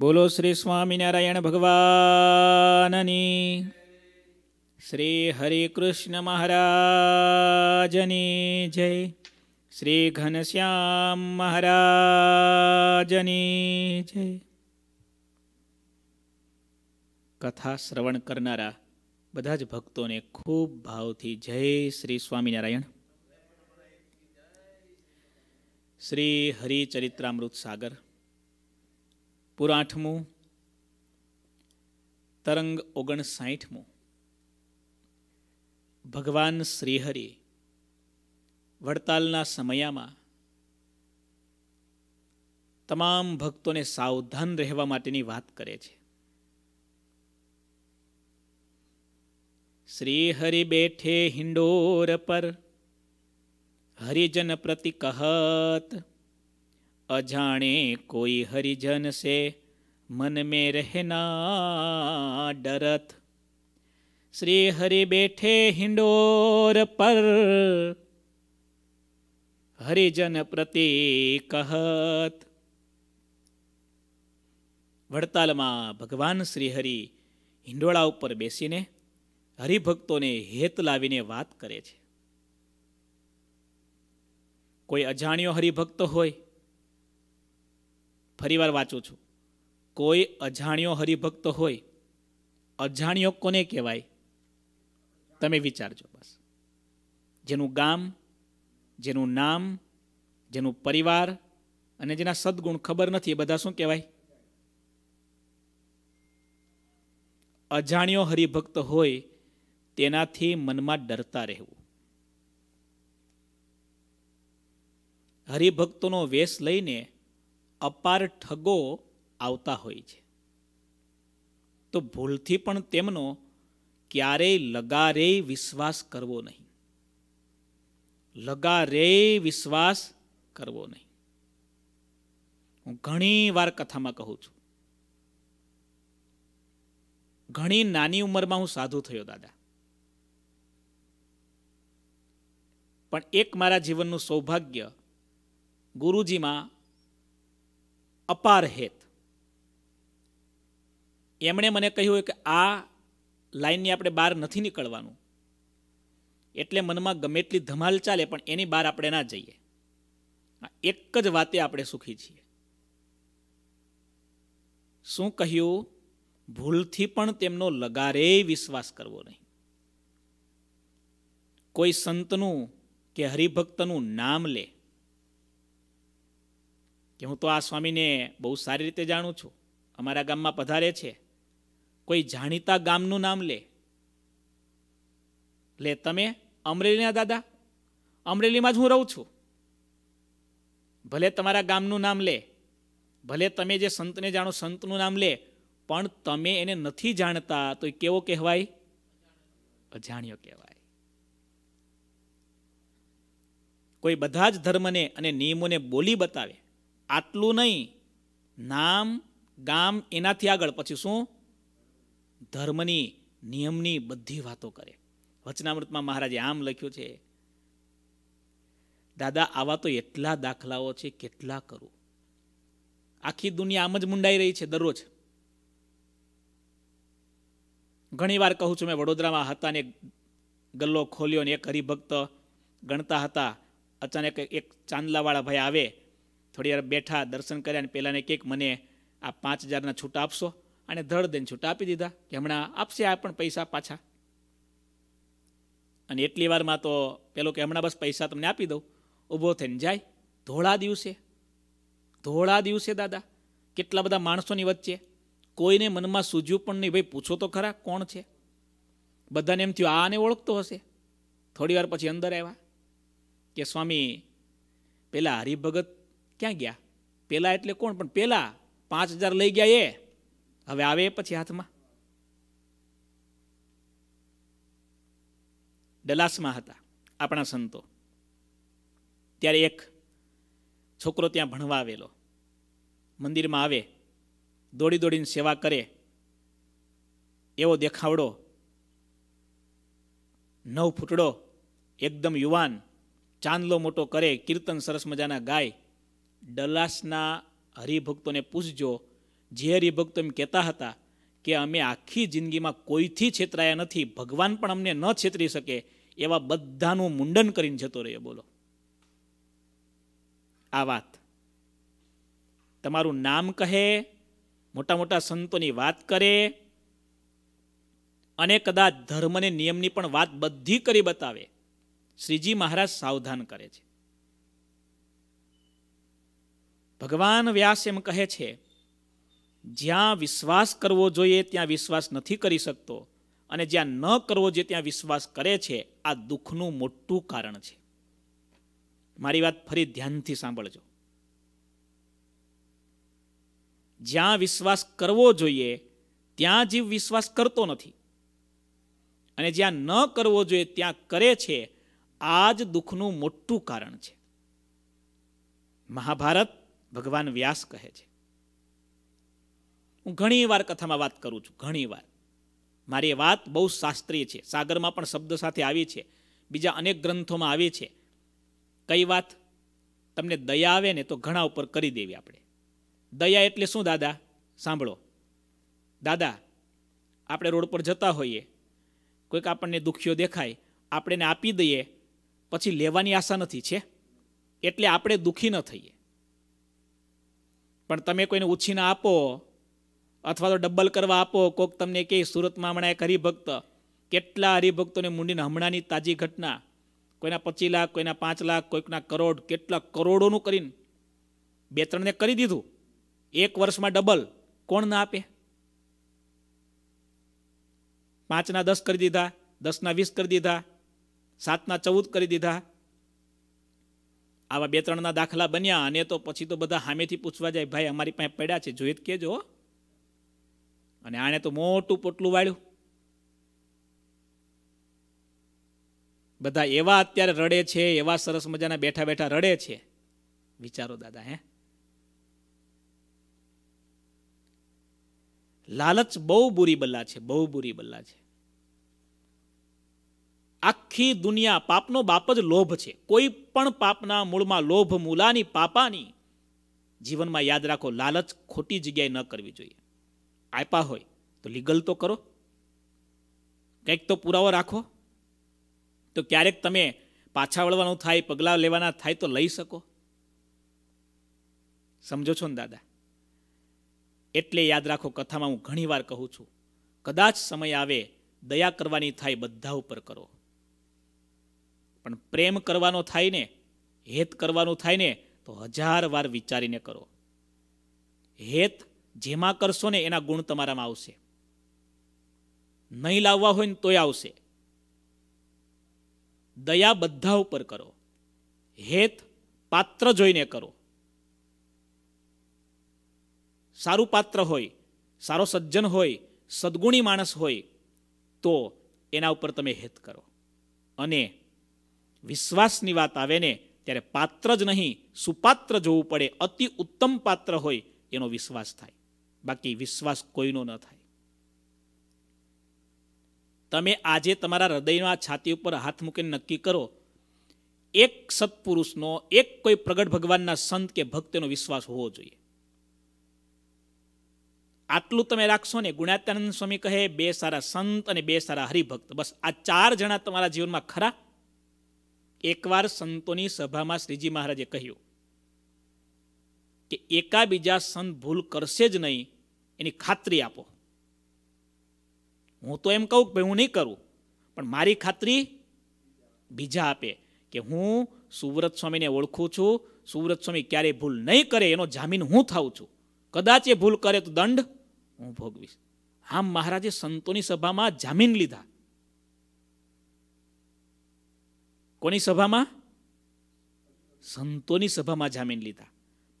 બોલો શ્રી સ્વામિનારાયણ ભગવાનની. શ્રી હરિકૃષ્ણ મહારાજની જય. શ્રી ઘનશ્યામ મહારાજની જય. કથા શ્રવણ કરનારા બધા જ ભક્તોને ખૂબ ભાવથી જય શ્રી સ્વામિનારાયણ. શ્રી હરિચરિત્રામૃત સાગર. પુરાઠમું, તરંગ ઓગણસાઠમું. ભગવાન શ્રીહરિ, વડતાલના સમયામાં તમામ ભક્તોને સાવધાન રહેવા માટેની વાત કરે છે. શ્રી હરિ બેઠે હિંડોર પર હરિજન પ્રતિ કહત અજાણે કોઈ હરિજન સે મન મેં રહેના ડરત. શ્રી હરિ બેઠે હિંડોર પર, હરિજન પ્રતિ કહત. વડતાલમાં ભગવાન શ્રી હરિ હિંડોળા ઉપર બેસીને હરિભક્તોને હેત લાવીને વાત કરે છે. કોઈ અજાણ્યો હરિભક્ત હોય ફરીવાર વાંચું છું. કોઈ અજાણ્યો હરિભક્ત હોય, અજાણ્યો કોને કહેવાય? તમે વિચારજો બસ. જેનું ગામ, જેનું નામ, જેનું પરિવાર અને જેના સદગુણ ખબર નથી, એ બધા શું કહેવાય? અજાણ્યો હરિભક્ત હોય, તેનાથી મનમાં ડરતા રહેવું. હરિભક્તોનો વેશ લઈને અપાર ઠગો આવતા હોય છે. તો ભૂલથી પણ તેમનો ક્યારેય લગારેય વિશ્વાસ કરવો નહીં. લગારેય વિશ્વાસ કરવો નહીં. હું ઘણી વાર કથામાં કહું છું. ઘણી નાની ઉંમરમાં હું સાધુ થયો, દાદા. પણ એક મારા જીવનનું સૌભાગ્ય ગુરુજીમાં અપાર હેત. એમણે મને કહ્યું કે આ લાઈનની આપણે બહાર નથી નીકળવાનું. એટલે મનમાં ગમે એટલી ધમાલ ચાલે, પણ એની બહાર આપણે ના જઈએ. એક જ વાતે આપણે સુખી છીએ. શું કહ્યું? ભૂલથી પણ તેમનો લગારે વિશ્વાસ કરવો નહીં. કોઈ સંતનું કે હરિભક્તનું નામ લે કે હું તો આ સ્વામીને બહુ સારી રીતે જાણું છું. અમારા ગામમાં પધારે છે. કોઈ જાણીતા ગામનું નામ લે. લે તમે અમરેલીના દાદા? અમરેલીમાં જ હું રહું છું. ભલે તમારા ગામનું નામ લે. ભલે તમે જે સંતને જાણો સંતનું નામ લે, પણ તમે એને નથી જાણતા, તો એ કેવો કહેવાય? અજાણ્યો કહેવાય. કોઈ બધા જ ધર્મને અને નિયમોને બોલી બતાવે. આટલું નહીં. નામ, ગામ એનાથી આગળ. પછી શું? ધર્મની, નિયમની બધી વાતો કરે. વચનામૃતમાં મહારાજે આમ લખ્યું છે, દાદા, આવા તો એટલા દાખલાઓ છે, કેટલા કરું? આખી દુનિયા આમ જ મુંડાઈ રહી છે દરરોજ. ઘણી વાર કહું છું, મેં વડોદરામાં હતા ને ગલ્લો ખોલ્યો ને એક હરિભક્ત ગણતા હતા. અચાનક એક ચાંદલાવાળા ભાઈ આવે થોડી વાર બેઠા દર્શન કર્યા અને પહેલાંને કંઈક મને આ પાંચ હજારના છૂટા આપશો અને ધડ દઈને છૂટા આપી દીધા કે હમણાં આપશે આ પણ પૈસા પાછા. અને એટલી વારમાં તો પેલો કે હમણાં બસ પૈસા તમને આપી દઉં. ઊભો થઈને જાય. ધોળા દિવસે. ધોળા દિવસે દાદા. કેટલા બધા માણસોની વચ્ચે. કોઈને મનમાં સૂઝ્યું પણ નહીં. ભાઈ, પૂછો તો ખરા કોણ છે? બધાને એમ થયું, આને ઓળખતો હશે. થોડી વાર પછી અંદર આવ્યા કે, સ્વામી, પેલા હરિભગત ક્યાં ગયા? પેલા એટલે કોણ? પણ પેલા પાંચ હજાર લઈ ગયા એ. હવે આવે પછી હાથમાં. ડલાસમાં હતા આપણા સંતો. ત્યારે એક છોકરો ત્યાં ભણવા આવેલો. મંદિરમાં આવે, દોડી દોડીને સેવા કરે. એવો દેખાવડો. નવ ફૂટડો, એકદમ યુવાન, ચાંદલો મોટો કરે, કીર્તન સરસ મજાના ગાય. ડલાસના હરિભક્તોને પૂછજો. જે હરિભક્તો એમ કહેતા હતા કે અમે આખી જિંદગીમાં કોઈથી છેતરાયા નથી, ભગવાન પણ અમને ન છેતરી શકે એવા બધાનું મુંડન કરીને જતો રહ્યો. બોલો. આ વાત. તમારું નામ કહે, મોટા મોટા સંતોની વાત કરે અને કદાચ ધર્મને નિયમની પણ વાત બધી કરી બતાવે. શ્રીજી મહારાજ સાવધાન કરે છે. ભગવાન વ્યાસ એમ કહે છે, જ્યાં વિશ્વાસ કરવો જોઈએ ત્યાં વિશ્વાસ નથી કરી શકતો અને જ્યાં ન કરવો જોઈએ ત્યાં વિશ્વાસ કરે છે, આ દુઃખનું મોટું કારણ છે. મારી વાત ફરી ધ્યાનથી સાંભળજો. જ્યાં વિશ્વાસ કરવો જોઈએ, ત્યાં જીવ વિશ્વાસ કરતો નથી. અને જ્યાં ન કરવો જોઈએ, ત્યાં કરે છે, આ જ દુઃખનું મોટું કારણ છે. મહાભારત ભગવાન વ્યાસ કહે છે. હું ઘણી વાર કથામાં વાત કરું છું, ઘણી વાર. મારી વાત બહુ શાસ્ત્રીય છે. સાગરમાં પણ શબ્દ સાથે આવી છે. બીજા અનેક ગ્રંથોમાં આવી છે. કઈ વાત? તમને દયા આવે ને તો ઘણા ઉપર કરી દેવી આપણે. દયા એટલે શું, દાદા? સાંભળો. દાદા, આપણે રોડ પર જતા હોઈએ. કોઈક આપણને દુખ્યો દેખાય આપણે આપી દઈએ. પછી લેવાની આશા નથી છે. એટલે આપણે દુઃખી ન થઈએ. પણ તમે કોઈને ઉછીને આપો અથવા તો ડબલ કરવા આપો, કોક તમને કહે સુરતમાં હમણાં એક હરિભક્ત, કેટલા હરિભક્તોને મૂંડીને હમણાંની તાજી ઘટના. કોઈના પચીસ લાખ, કોઈના પાંચ લાખ, કોઈકના કરોડ, કેટલા કરોડોનું કરીને બે ત્રણને કરી દીધું. એક વર્ષમાં ડબલ. કોણ ના આપે? પાંચના દસ કરી દીધા, દસના વીસ કરી દીધા, સાતના ચૌદ કરી દીધા આવા બે ત્રણના દાખલા બન્યા અને તો પછી તો બધા સામેથી પૂછવા જાય, ભાઈ, અમારી પાસે પડ્યા છે, જોઈ કેજો અને આણે તો મોટું પોટલું વાળ્યું. બધા એવા અત્યારે રડે છે, એવા સરસ મજાના બેઠા બેઠા રડે છે. વિચારો દાદા, હે? લાલચ બહુ બુરી બલ્લા છે, બહુ બુરી બલ્લા છે. આખી દુનિયા પાપનો બાપ જ લોભ છે. કોઈ પણ પાપના મૂળમાં લોભ મૂલાની, પાપાની જીવનમાં યાદ રાખો, લાલચ ખોટી જગ્યાએ ન કરવી જોઈએ. આપ્યા હોય તો લીગલ તો કરો. કંઈક તો પુરાવો રાખો. તો ક્યારેક તમે પાછા વળવાનું થાય, પગલાં લેવાના થાય તો લઈ શકો. સમજો છો ને દાદા? એટલે યાદ રાખો, કથામાં હું ઘણીવાર કહું છું, કદાચ સમય આવે, દયા કરવાની થાય, બધા ઉપર કરો. પણ પ્રેમ કરવાનો થાય ને, હેત કરવાનું થાય ને, તો હજાર વાર વિચારીને કરો. હેત જેમાં કરશો ને એના ગુણ તમારામાં આવશે. નહીં લાવવા હોય ને તોય આવશે. દયા બધા ઉપર કરો. હેત પાત્ર જોઈને કરો. સારું પાત્ર હોય, સારો સજ્જન હોય, સદગુણી માણસ હોય, તો એના ઉપર તમે હેત કરો. અને વિશ્વાસની વાત આવે ને, ત્યારે પાત્ર જ નહીં, સુપાત્ર જોવું પડે, અતિ ઉત્તમ પાત્ર હોય એનો વિશ્વાસ થાય. બાકી વિશ્વાસ કોઈનો ન થાય. તમે આજે તમારા હૃદયના છાતી ઉપર હાથ મૂકીને નક્કી કરો, એક સત્પુરુષનો, એક કોઈ પ્રગટ ભગવાનના સંત કે ભક્તનો વિશ્વાસ હોવો જોઈએ. આટલું તમે રાખશો ને, ગુણાત્યાનંદ સ્વામી કહે, બે સારા સંત અને બે સારા હરિભક્ત. બસ આ ચાર જણા તમારા જીવનમાં ખરા એકવાર સંતોની સભામાં શ્રીજી મહારાજે કહ્યું કે એકાબીજા સંત ભૂલ કરશે જ નહીં, એની ખાતરી આપો. હું તો એમ કહું કે હું નહીં કરું, પણ મારી ખાતરી બીજા આપે કે હું સુવ્રત સ્વામીને ઓળખું છું, સુવ્રત સ્વામી ક્યારેય ભૂલ નહીં કરે, એનો જામીન હું થાઉં છું. કદાચ એ ભૂલ કરે તો દંડ હું ભોગવીશ. આમ મહારાજે સંતોની સભામાં જામીન લીધા. કોની સભામાં? સંતોની સભામાં જામીન લીધા.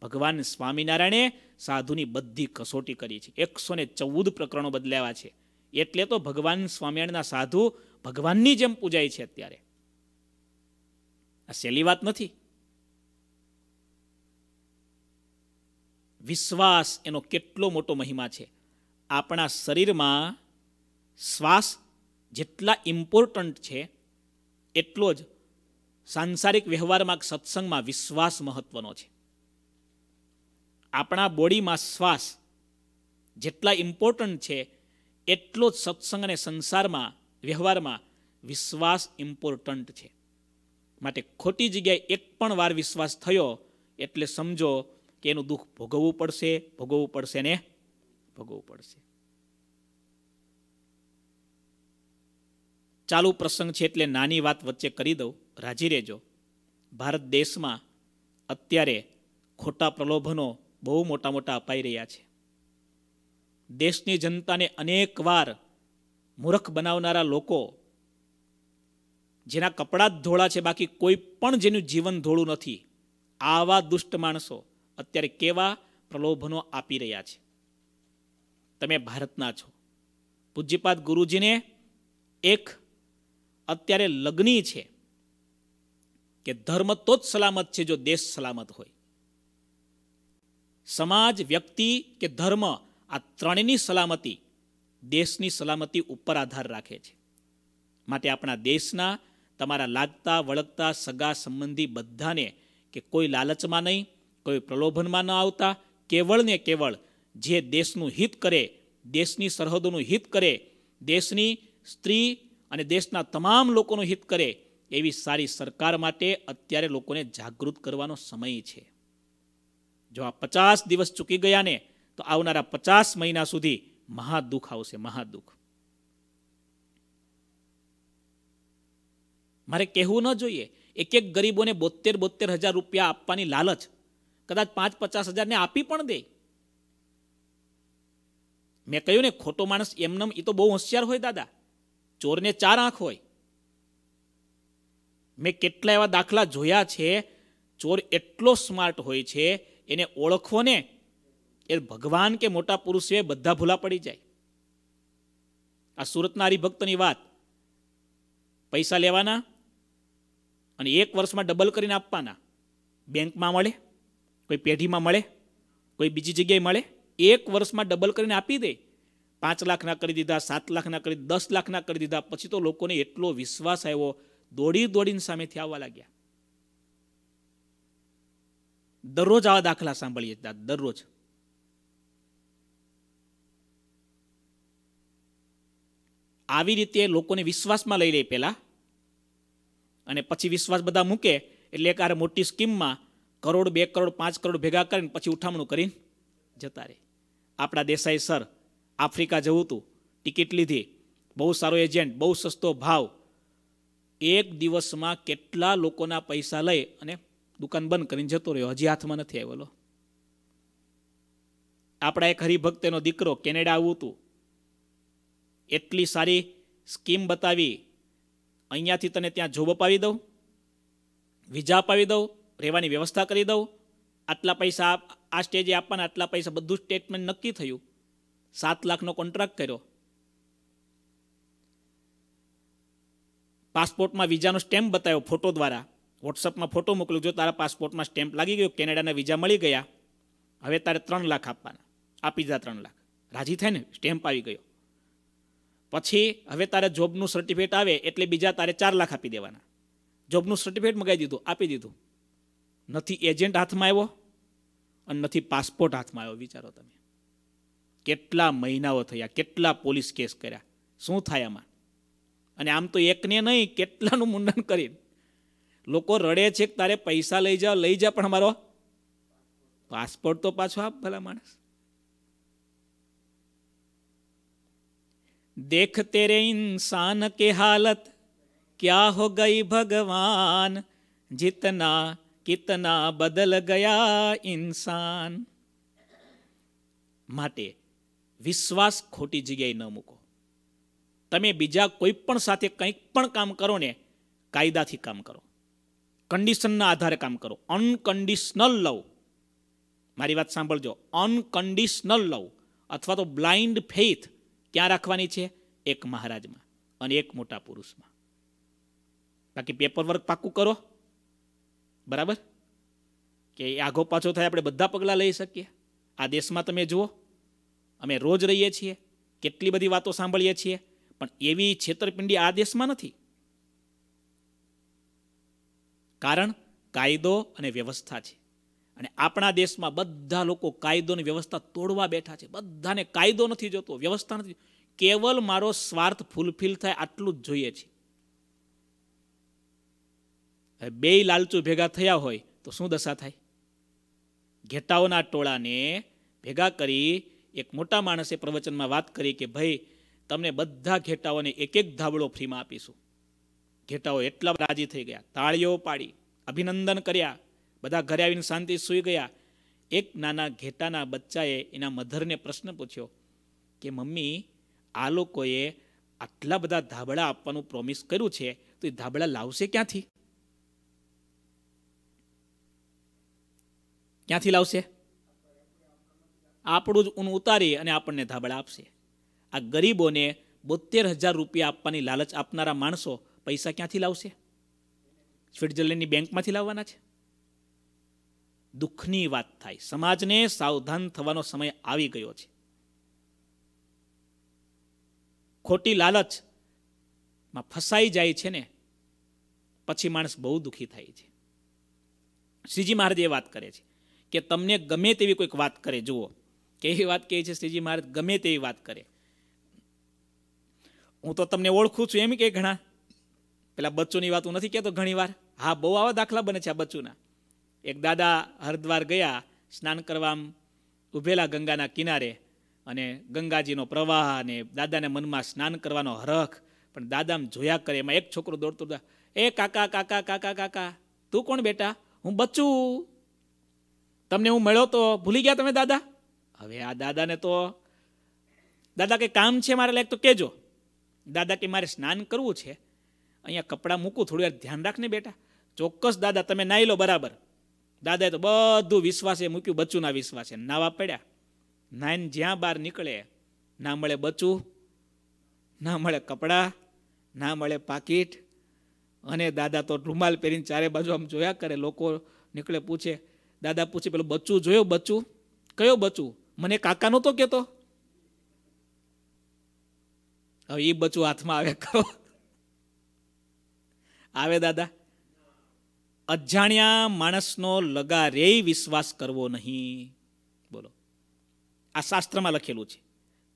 ભગવાન સ્વામિનારાયણે સાધુની બધી કસોટી કરી છે. એકસો ને ચૌદ પ્રકરણો બદલાવ્યા છે. એટલે તો ભગવાન સ્વામિનારાયણના સાધુ ભગવાનની જેમ પૂજાય છે અત્યારે. આ સહેલી વાત નથી. વિશ્વાસ એનો કેટલો મોટો મહિમા છે. આપણા શરીરમાં શ્વાસ જેટલા ઇમ્પોર્ટન્ટ છે, એટલો જ સાંસારિક વ્યવહારમાં સત્સંગમાં વિશ્વાસ મહત્વનો છે. આપણા બોડીમાં શ્વાસ જેટલા ઇમ્પોર્ટન્ટ છે, એટલો જ સત્સંગ અને સંસારમાં, વ્યવહારમાં વિશ્વાસ ઇમ્પોર્ટન્ટ છે. માટે ખોટી જગ્યાએ એક પણ વાર વિશ્વાસ થયો, એટલે સમજો કે એનું દુઃખ ભોગવવું પડશે ભોગવવું પડશે ને ભોગવવું પડશે. ચાલુ પ્રસંગ છે એટલે નાની વાત વચ્ચે કરી દઉં. રાજી રહેજો. ભારત દેશમાં અત્યારે ખોટા પ્રલોભનો બહુ મોટા મોટા અપાઈ રહ્યા છે. દેશની જનતાને અનેક વાર મૂર્ખ બનાવનારા લોકો જેના કપડાં જ ધોળા છે, બાકી કોઈ પણ જેનું જીવન ધોળું નથી, આવા દુષ્ટ માણસો અત્યારે કેવા પ્રલોભનો આપી રહ્યા છે. તમે ભારતના છો. પૂજ્યપાદ ગુરુજીને એક અત્યારે લગ્ની છે કે ધર્મ તો જ સલામત છે જો દેશ સલામત હોય. સમાજ, વ્યક્તિ કે ધર્મ આ ત્રણેયની સલામતી દેશની સલામતી ઉપર આધાર રાખે છે. માટે આપણા દેશના તમારા લાગતા, વળગતા, સગા સંબંધી બધાને કે કોઈ લાલચમાં નહીં, કોઈ પ્રલોભનમાં ન આવતા, કેવળ ને કેવળ જે દેશનું હિત કરે, દેશની સરહદોનું હિત કરે, દેશની સ્ત્રી અને દેશના તમામ લોકોનું હિત કરે એવી સારી સરકાર માટે અત્યારે લોકોને જાગૃત કરવાનો સમય છે. જો આ પચાસ દિવસ ચૂકી ગયા ને તો આવનારા પચાસ મહિના સુધી મહાદુઃખ આવશે, મહાદુઃખ. મારે કહેવું ન જોઈએ. એક એક ગરીબોને બોતેર બોતેર હજાર રૂપિયા આપવાની લાલચ કદાચ પાંચ પચાસ હજારને આપી પણ દે. મેં કહ્યું ને, ખોટો માણસ એમનેમ એ તો બહુ હોશિયાર હોય દાદા. ચોરને ચાર આંખ હોય. મેં કેટલા એવા દાખલા જોયા છે, ચોર એટલો સ્માર્ટ હોય છે, એને ઓળખવો ને એ ભગવાન કે મોટા પુરુષ બધા ભૂલા પડી જાય. આ સુરતના હરિભક્તની વાત. પૈસા લેવાના અને એક વર્ષમાં ડબલ કરીને આપવાના. બેંકમાં મળે, કોઈ પેઢીમાં મળે, કોઈ બીજી જગ્યાએ મળે, એક વર્ષમાં ડબલ કરીને આપી દે. પાંચ લાખના કરી દીધા, સાત લાખના કરી, દસ લાખના કરી દીધા. પછી તો લોકોને એટલો વિશ્વાસ આવ્યો, દોડી દોડીને સામેથી આવવા લાગ્યા. દરરોજ આવા દાખલા સાંભળીએ દરરોજ. આવી રીતે લોકોને વિશ્વાસમાં લઈ લે પહેલાં. અને પછી વિશ્વાસ બધા મૂકે, એટલે એક મોટી સ્કીમમાં કરોડ, બે કરોડ, પાંચ કરોડ ભેગા કરીને પછી ઉઠામણું કરીને જતા રહે. આપણા દેસાઈ સર આફ્રિકા જવું હતું. ટિકિટ લીધી. બહુ સારો એજન્ટ, બહુ સસ્તો ભાવ. એક દિવસમાં કેટલા લોકોના પૈસા લઈ અને દુકાન બંધ કરીને જતો રહ્યો. હજી હાથમાં નથી આવેલો આપણા એક હરિભક્તનો દીકરો કેનેડા આવવું હતું. એટલી સારી સ્કીમ બતાવી. અહીંયાથી તને ત્યાં જોબ અપાવી દઉં, વિઝા અપાવી દઉં, રહેવાની વ્યવસ્થા કરી દઉં. આટલા પૈસા આ સ્ટેજે આપવાના, આટલા પૈસા બધું સ્ટેટમેન્ટ નક્કી થયું. સાત લાખનો કોન્ટ્રાક્ટ કર્યો. પાસપોર્ટમાં વિઝાનો સ્ટેમ્પ બતાવ્યો ફોટો દ્વારા. વોટ્સઅપમાં ફોટો મોકલ્યો. જો તારા પાસપોર્ટમાં સ્ટેમ્પ લાગી ગયો, કેનેડાના વિઝા મળી ગયા, હવે તારે ત્રણ લાખ આપવાના. આપી દીધા ત્રણ લાખ. રાજી થાય ને? સ્ટેમ્પ આવી ગયો. પછી હવે તારે જોબનું સર્ટિફિકેટ આવે એટલે બીજા તારે ચાર લાખ આપી દેવાના. જોબનું સર્ટિફિકેટ મગાવી દીધું, આપી દીધું. નથી એજન્ટ હાથમાં આવ્યો અને નથી પાસપોર્ટ હાથમાં આવ્યો, વિચારો તમે. કેટલા મહિનાઓ થયા, કેટલા પોલીસ કેસ કર્યા, શું થાય આમાં? અને આમ તો એકને નહીં, કેટલાનું મુંડન કરીને. લોકો રડે છે કે તારે પૈસા લઈ જાઓ, લઈ જા પણ અમારો પાસપોર્ટ તો પાછો આપ ભલા માણસ. દેખતે રે ઇન્સાન કે હાલત, ક્યા હો ગઈ ભગવાન? જીતના કિતના બદલ ગયા ઇન્સાન. માટે વિશ્વાસ ખોટી જગ્યાએ ન મૂકો. તમે બીજા કોઈ પણ સાથે કંઈક પણ કામ કરો ને કાયદાથી કામ કરો. કન્ડિશનના આધારે કામ કરો. અનકન્ડિશનલ લવ મારી વાત સાંભળજો. અનકન્ડિશનલ લવ અથવા તો બ્લાઇન્ડ ફેથ ક્યાં રાખવાની છે? એક મહારાજમાં અને એક મોટા પુરુષમાં. બાકી પેપર વર્ક પાક્કું કરો. બરાબર? કે આઘો પાછો થાય, આપણે બધા પગલાં લઈ શકીએ. આ દેશમાં તમે જુઓ. અમે રોજ રહીએ છીએ, કેટલી બધી વાતો સાંભળીએ છીએ, પણ એવી છેતરપિંડી આ દેશમાં નથી. કારણ કાયદો અને વ્યવસ્થા છે. અને આપણા દેશમાં બધા લોકો કાયદોની વ્યવસ્થા તોડવા બેઠા છે. બધાને કાયદો નથી જોતો, વ્યવસ્થા નથી. કેવલ મારો સ્વાર્થ ફૂલફિલ થાય આટલું જ જોઈએ છે. બે લાલચુ ભેગા થયા હોય તો શું દશા થાય? ઘેટાઓના ટોળાને ભેગા કરી એક મોટા માણસે પ્રવચનમાં વાત કરી કે, ભાઈ, તમને બધા ઘેટાઓને એક એક ધાબળો ફ્રીમાં આપીશું. ઘેટાઓ એટલા રાજી થઈ ગયા. તાળીઓ પાડી, અભિનંદન કર્યા. બધા ઘરે આવીને શાંતિ સૂઈ ગયા. એક નાના ઘેટાના બચ્ચાએ એના મધરને પ્રશ્ન પૂછ્યો કે, મમ્મી, આ લોકોએ આટલા બધા ધાબળા આપવાનું પ્રોમિસ કર્યું છે, તો એ ધાબળા લાવશે ક્યાંથી? ક્યાંથી લાવશે? આપણું જ ઊન ઉતારી અને આપણને ધાબળા આપશે. આ ગરીબોને બોતેર હજાર રૂપિયા આપવાની લાલચ આપનારા માણસો પૈસા ક્યાંથી લાવશે? સ્વિટ્ઝરલેન્ડની બેંકમાંથી લાવવાના છે? દુઃખની વાત થાય. સમાજને સાવધાન થવાનો સમય આવી ગયો છે. ખોટી લાલચમાં ફસાઈ જાય છે ને, પછી માણસ બહુ દુઃખી થાય છે. શ્રીજી મહારાજ એ વાત કરે છે કે તમને ગમે તેવી કોઈક વાત કરે, જુઓ. કેવી વાત કહે છે, શ્રીજી મહારાજ ગમે તેવી વાત કરે. હું તો તમને ઓળખું છું એમ કે ઘણા. પેલા બચ્ચુની વાત હું નથી કહેતો ઘણી વાર હા, બહુ આવા દાખલા બને છે આ બચ્ચુના. એક દાદા હરિદ્વાર ગયા, સ્નાન કરવા ઉભેલા ગંગાના કિનારે અને ગંગાજીનો પ્રવાહ અને દાદાને મનમાં સ્નાન કરવાનો હરખ, પણ દાદામ જોયા કરે. એમાં એક છોકરો દોડતો એ કાકા કાકા કાકા કાકા, તું કોણ બેટા? હું બચ્ચું. તમને હું મળ્યો તો ભૂલી ગયા તમે દાદા? હવે આ દાદાને તો, દાદા કંઈ કામ છે મારે લાયક તો કહેજો દાદા કે મારે સ્નાન કરવું છે, અહીંયા કપડાં મૂકું, થોડી વાર ધ્યાન રાખને બેટા. ચોક્કસ દાદા, તમે નાહી લો બરાબર. દાદાએ તો બધું વિશ્વાસે મૂક્યું, બચ્ચુંના વિશ્વાસે. નાવા પડ્યા. નાઈન જ્યાં બહાર નીકળે, ના મળે બચ્ચું, ના મળે કપડાં, ના મળે પાકીટ. અને દાદા તો રૂમાલ પહેરીને ચારે બાજુ આમ જોયા કરે. લોકો નીકળે, પૂછે, દાદા પૂછે, પેલું બચ્ચું જોયું બચ્ચું? કયો બચ્ચું? મને કાકા નહોતો કહેતો. હવે એ બચું હાથમાં આવે કરો. આવે દાદા. અજાણ્યા માણસનો લગારે વિશ્વાસ કરવો નહીં. બોલો. આ શાસ્ત્રમાં લખેલું છે.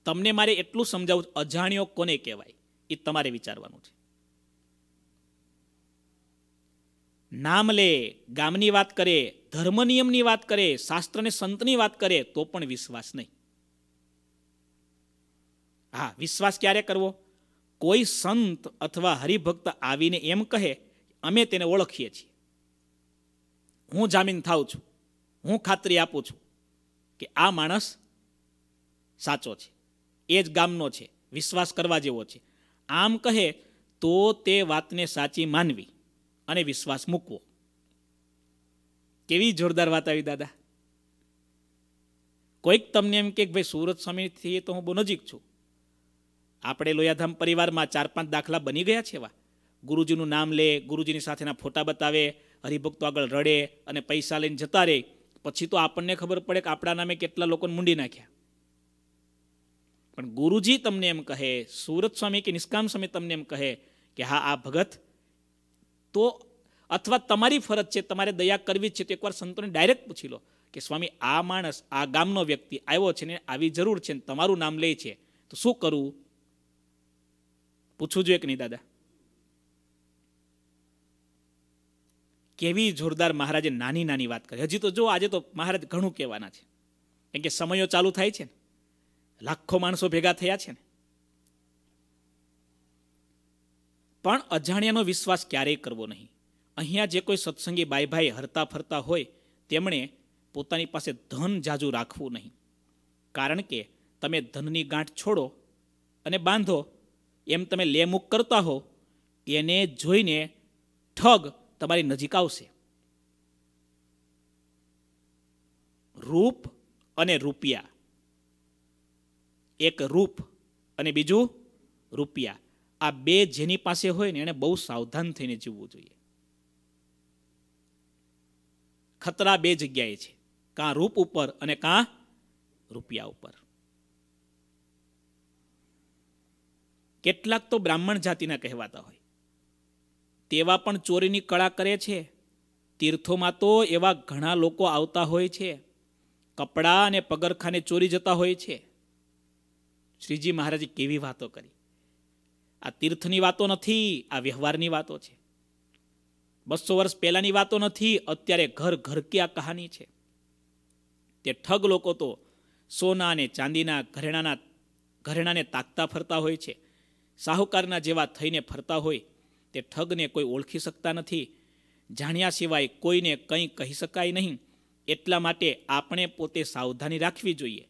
તમને મારે એટલું સમજાવું, અજાણ્યો કોને કહેવાય? એ તમારે વિચારવાનું છે. નામ લે, ગામની વાત કરે ધર્મ નિયમની વાત કરે શાસ્ત્ર ને સંતની વાત કરે, તો પણ વિશ્વાસ નહીં. હા, વિશ્વાસ ક્યારે કરવો? કોઈ સંત અથવા હરિભક્ત આવીને એમ કહે, અમે તેને ઓળખીએ છીએ. હું જામીન થાઉં છું. હું ખાતરી આપું છું કે આ માણસ સાચો છે. એ જ ગામનો છે. વિશ્વાસ કરવા જેવો છે. આમ કહે, તો તે વાતને સાચી માનવી અને વિશ્વાસ મૂકવો. કેવી જોરદાર વાત આવી દાદા. કોઈક તમને એમ કે ભાઈ સુરત સ્વામીથી તો હું બહુ નજીક છું. આપણે લોયાધામ પરિવારમાં ચાર પાંચ દાખલા બની ગયા છે એવા. ગુરુજીનું નામ લે, ગુરુજીની સાથેના ફોટા બતાવે, હરિભક્તો આગળ રડે અને પૈસા લઈને જતા રહે. પછી તો આપણને ખબર પડે કે આપણા નામે કેટલા લોકોને મૂંડી નાખ્યા. પણ ગુરુજી તમને એમ કહે, સુરત સ્વામી કે નિષ્કામ સ્વામી તમને એમ કહે કે હા, આ ભગત તો અથવા તમારી ફરજ છે, તમારે દયા કરવી જ છે, તો એકવાર સંતોને ડાયરેક્ટ પૂછી લો કે, સ્વામી, આ માણસ, આ ગામનો વ્યક્તિ આવ્યો છે ને આવી જરૂર છે ને તમારું નામ લે છે, તો શું કરવું પૂછવું જોઈએ કે નહીં, દાદા? કેવી જોરદાર મહારાજે નાની નાની વાત કરી. હજી તો જો, આજે તો મહારાજ ઘણું કહેવાના છે. કેમ કે સમયો ચાલુ થાય છે ને. લાખો માણસો ભેગા થયા છે ને. પણ અજાણ્યાનો વિશ્વાસ ક્યારેય કરવો નહીં. અહીંયા જે કોઈ સત્સંગી બાઈ ભાઈ હરતા ફરતા હોય, તેમણે પોતાની પાસે ધન જાજુ રાખવું નહીં. કારણ કે તમે ધનની ગાંઠ છોડો અને બાંધો, એમ તમે લેમુક કરતા હો, એને જોઈને ઠગ તમારી નજીક આવશે. રૂપ અને રૂપિયા. એક રૂપ અને બીજું રૂપિયા. આ બે જેની પાસે હોય ને એને બહુ સાવધાન થઈને જીવવું જોઈએ. ખતરા બે જગ્યાએ છે. કાં રૂપ ઉપર અને કાં રૂપિયા ઉપર. કેટલાક તો બ્રાહ્મણ જાતિના કહેવાતા હોય. તેવા પણ ચોરીની કળા કરે છે. તીર્થોમાં તો એવા ઘણા લોકો આવતા હોય છે. કપડાં અને પગરખાને ચોરી જતા હોય છે. શ્રીજી મહારાજે કેવી વાતો કરી. આ તીર્થની વાતો નથી, આ વ્યવહારની વાતો છે. બસો વર્ષ પહેલાની વાતો નથી, અત્યારે ઘર ઘર કે આ કહાની છે. તે ઠગ લોકો તો સોના અને ચાંદીના ઘરેણાના, ઘરેણાને તાકતા ફરતા હોય છે. સાહુકારના જેવા થઈને ફરતા હોય, તે ઠગને કોઈ ઓળખી શકતા નથી. જાણ્યા સિવાય કોઈને કંઈ કહી શકાય નહીં. એટલા માટે આપણે પોતે સાવધાની રાખવી જોઈએ.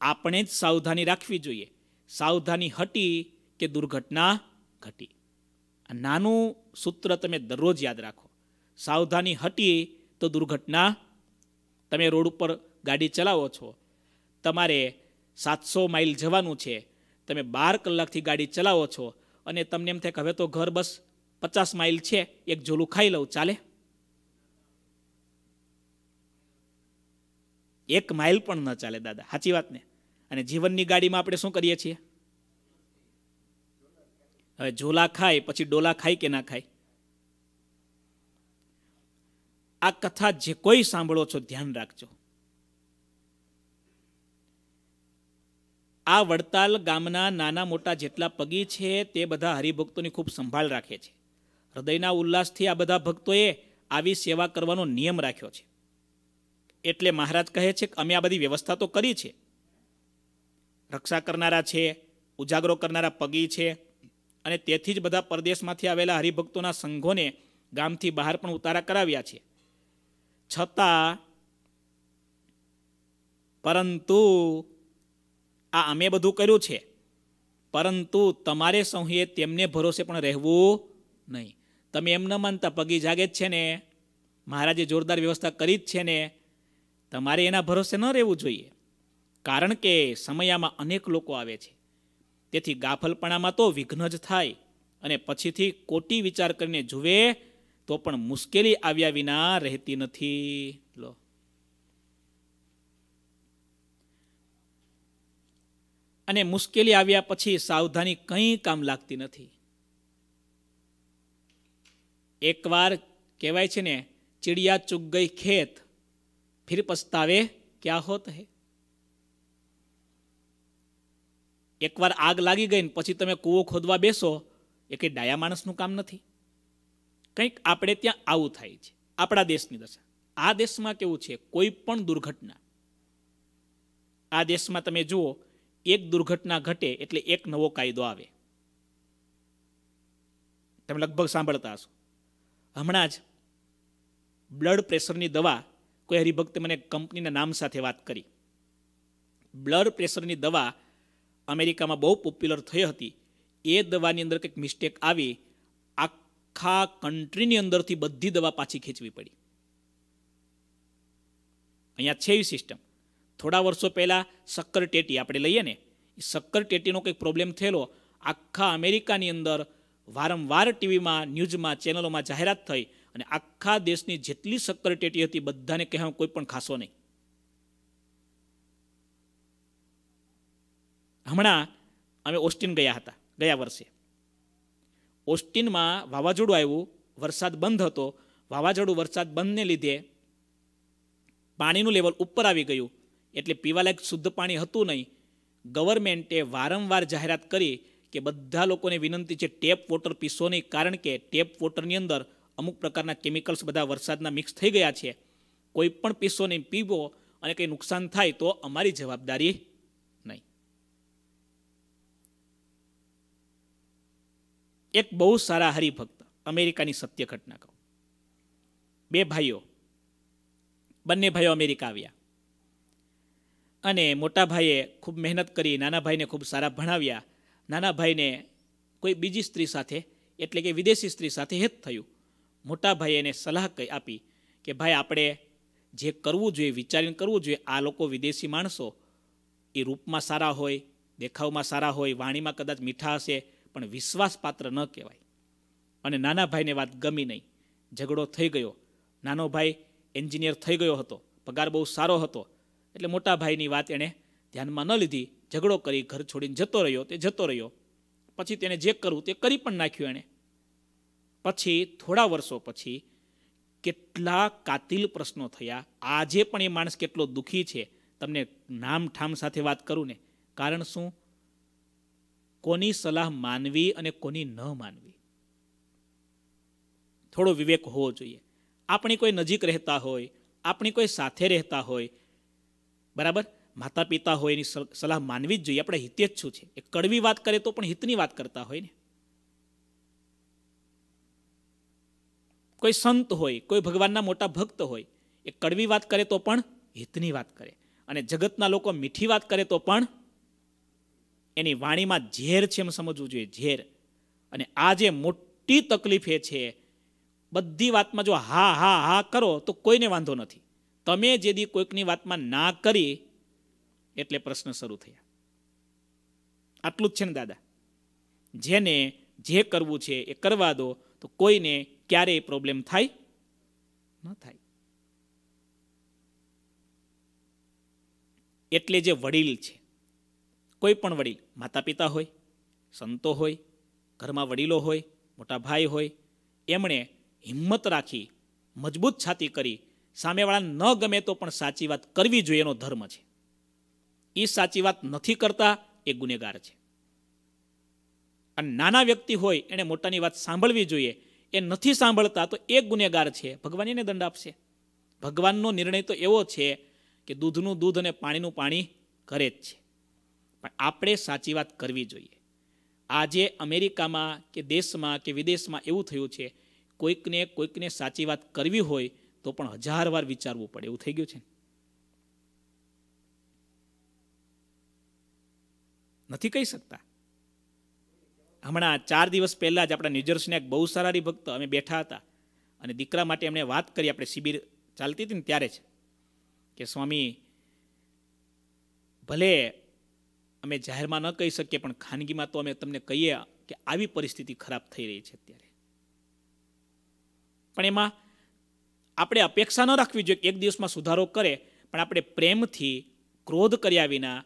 આપણે જ સાવધાની રાખવી જોઈએ. સાવધાની હટી કે દુર્ઘટના ઘટી. નાનું સૂત્ર તમે દરરોજ યાદ રાખો. સાવધાની હટીએ તો દુર્ઘટના તમે રોડ ઉપર ગાડી ચલાવો છો. તમારે સાતસો માઇલ જવાનું છે. તમે બાર કલાકથી ગાડી ચલાવો છો અને તમને એમ થાય કે હવે તો ઘર બસ પચાસ માઇલ છે, એક ઝોલું ખાઈ લઉં, ચાલે? એક માઇલ પણ ન ચાલે દાદા, સાચી વાત ને? અને જીવનની ગાડીમાં આપણે શું કરીએ છીએ? હવે ઝોલા ખાય, પછી ડોલા ખાય કે ના ખાય? આ કથા જે કોઈ સાંભળો છો, ધ્યાન રાખજો. આ વડતાલ ગામના નાના મોટા જેટલા પગી છે, તે બધા હરિભક્તોની ખૂબ સંભાળ રાખે છે. હૃદયના ઉલ્લાસથી આ બધા ભક્તોએ આવી સેવા કરવાનો નિયમ રાખ્યો છે. એટલે મહારાજ કહે છે કે અમે આ બધી વ્યવસ્થા તો કરી છે. રક્ષા કરનારા છે, ઉજાગરો કરનારા પગી છે અને તેથી જ બધા પરદેશમાંથી આવેલા હરિભક્તોના સંઘોને ગામથી બહાર પણ ઉતારા કરાવ્યા છે. છતાં, પરંતુ આ અમે બધું કર્યું છે. પરંતુ તમારે સૌએ તેમને ભરોસે પણ રહેવું નહીં. તમે એમ ન માનતા, પગી જાગે જ છે ને. મહારાજે જોરદાર વ્યવસ્થા કરી જ છે ને. તમારે એના ભરોસે ન રહેવું જોઈએ. કારણ કે સમયામાં અનેક લોકો આવે છે. તેથી ગાફલપણામાં તો વિઘ્ન જ થાય અને પછીથી કોટી વિચાર કરીને જુએ તો પણ મુશ્કેલી આવ્યા વિના રહેતી નથી. લો. અને મુશ્કેલી આવ્યા પછી સાવધાની કંઈ કામ લાગતી નથી. એકવાર કહેવાય છે ને, ચિડિયા ચૂક ગઈ ખેત, ફિર પસ્તાવે ક્યાં હોત હે? એકવાર આગ લાગી ગઈ ને પછી તમે કૂવો ખોદવા બેસો, એ કંઈ ડાયા માણસનું કામ નથી. કંઈક આપણે ત્યાં આવું થાય છે, આપણા દેશની દશા. આ દેશમાં કેવું છે, કોઈ પણ દુર્ઘટના. આ દેશમાં તમે જુઓ, એક દુર્ઘટના ઘટે એટલે એક નવો કાયદો આવે. તમે લગભગ સાંભળતા હશો. હમણાં જ બ્લડ પ્રેશરની દવા, કોઈ હરિભક્તે મને કંપનીના નામ સાથે વાત કરી. બ્લડ પ્રેશરની દવા અમેરિકામાં બહુ પોપ્યુલર થઈ હતી. એ દવાની અંદર કંઈક મિસ્ટેક આવી, આખા કન્ટ્રીની અંદરથી બધી દવા પાછી ખેંચવી પડી. અહીંયા છે એવી સિસ્ટમ થોડા વર્ષો પહેલાં શક્કર ટેટી આપણે લઈએ ને, એ શક્કર ટેટીનો કંઈક પ્રોબ્લેમ થયેલો, આખા અમેરિકાની અંદર વારંવાર ટીવીમાં, ન્યૂઝમાં, ચેનલોમાં જાહેરાત થઈ અને આખા દેશની જેટલી શક્કર ટેટી હતી, બધાને કહેવા કોઈ પણ ખાસો નહીં. હમણાં અમે ઓસ્ટિન ગયા હતા, ગયા વર્ષે. ઓસ્ટિનમાં વાવાઝોડું આવ્યું, વરસાદ બંધ હતો. વાવાઝોડું, વરસાદ બંધને લીધે પાણીનું લેવલ ઉપર આવી ગયું. એટલે પીવાલાયક શુદ્ધ પાણી હતું નહીં. ગવર્મેન્ટે વારંવાર જાહેરાત કરી કે બધા લોકોને વિનંતી છે, ટેપ વોટર પીશો નહીં. કારણ કે ટેપ વોટરની અંદર અમુક પ્રકારના કેમિકલ્સ બધા વરસાદના મિક્સ થઈ ગયા છે. કોઈ પણ પીશો નહીં, પીવો અને કંઈ નુકસાન થાય તો અમારી જવાબદારી નહીં એક બહુ સારા હરિભક્ત, અમેરિકાની સત્ય ઘટના કહું. બે ભાઈઓ, બંને ભાઈઓ અમેરિકા આવ્યા. અને મોટા ભાઈએ ખૂબ મહેનત કરી, નાના ભાઈને ખૂબ સારા ભણાવ્યા. નાના ભાઈને કોઈ બીજી સ્ત્રી સાથે, એટલે કે વિદેશી સ્ત્રી સાથે હેત થયું. મોટા ભાઈએ એને સલાહ આપી કે, ભાઈ, આપણે જે કરવું જોઈએ, વિચારીને કરવું જોઈએ, આ લોકો વિદેશી માણસો. એ રૂપમાં સારા હોય, દેખાવમાં સારા હોય, વાણીમાં કદાચ મીઠા હશે પણ વિશ્વાસપાત્ર ન કહેવાય. અને નાના ભાઈને વાત ગમી નહીં. ઝઘડો થઈ ગયો. નાનો ભાઈ એન્જિનિયર થઈ ગયો હતો. પગાર બહુ સારો હતો. એટલે મોટા ભાઈની વાત એણે ધ્યાનમાં ન લીધી. ઝઘડો કરી ઘર છોડીને જતો રહ્યો, તે જતો રહ્યો. પછી તેને જે કરવું તે કરી પણ નાખ્યું એણે. પછી, થોડા વર્ષો પછી, કેટલા કાતિલ પ્રશ્નો થયા. આજે પણ એ માણસ કેટલો દુઃખી છે. તમને નામ ઠામ સાથે વાત કરું ને. કારણ શું? કોની સલાહ માનવી અને કોની ન માનવી? થોડો વિવેક હોવો જોઈએ. આપણી કોઈ નજીક રહેતા હોય, આપણી કોઈ સાથે રહેતા હોય, બરાબર? માતા પિતા હોય એની સલાહ માનવી જ જોઈએ. આપણે હિતે જ છે? એ કડવી વાત કરે તો પણ હિતની વાત કરતા હોય ને. કોઈ સંત હોય, કોઈ ભગવાનના મોટા ભક્ત હોય, એ કડવી વાત કરે તો પણ હિતની વાત કરે. અને જગતના લોકો મીઠી વાત કરે તો પણ એની વાણીમાં ઝેર છે એમ સમજવું જોઈએ, ઝેર. અને આ જે મોટી તકલીફ એ છે, બધી વાતમાં જો હા હા હા કરો તો કોઈને વાંધો નથી. તમે જે દી કોઈકની વાતમાં ના કરી, એટલે પ્રશ્ન શરૂ થયા. આટલું જ છે ને દાદા. જેને જે કરવું છે એ કરવા દો, તો કોઈને ક્યારેય પ્રોબ્લેમ થાય ન થાય. એટલે જે વડીલ છે, કોઈ પણ વડીલ માતા પિતા હોય, સંતો હોય, ઘરમાં વડીલો હોય, મોટા ભાઈ હોય, એમણે હિંમત રાખી, મજબૂત છાતી કરી, સામેવાળા ન ગમે તો પણ સાચી વાત કરવી જોઈએ એનો ધર્મ છે. એ સાચી વાત નથી કરતા એ ગુનેગાર છે. અને નાના વ્યક્તિ હોય એણે મોટાની વાત સાંભળવી જોઈએ, એ નથી સાંભળતા તો એ ગુનેગાર છે. ભગવાન એને દંડ આપશે. ભગવાનનો નિર્ણય તો એવો છે કે દૂધનું દૂધ અને પાણીનું પાણી કરે જ છે. પણ આપણે સાચી વાત કરવી જોઈએ. આજે અમેરિકામાં કે દેશમાં કે વિદેશમાં એવું થયું છે, કોઈકને કોઈકને સાચી વાત કરવી હોય તો પણ હજાર વાર વિચારવું પડે. એવું થઈ ગયું છે નથી કહી શકતા. હમણાં ચાર દિવસ પહેલાં જ આપણા ન્યૂજર્સીના એક બહુ સારા ભક્ત અમે બેઠા હતા અને દીકરા માટે એમણે વાત કરી, આપણે શિબિર ચાલતી હતી ને ત્યારે જ, કે સ્વામી, ભલે અમે જાહેરમાં ન કહી શકીએ, પણ ખાનગીમાં તો અમે તમને કહીએ કે આવી પરિસ્થિતિ ખરાબ થઈ રહી છે અત્યારે. પણ એમાં આપણે અપેક્ષા ન રાખવી જોઈએ કે એક દિવસમાં સુધારો કરે, પણ આપણે પ્રેમથી ક્રોધ કર્યા વિના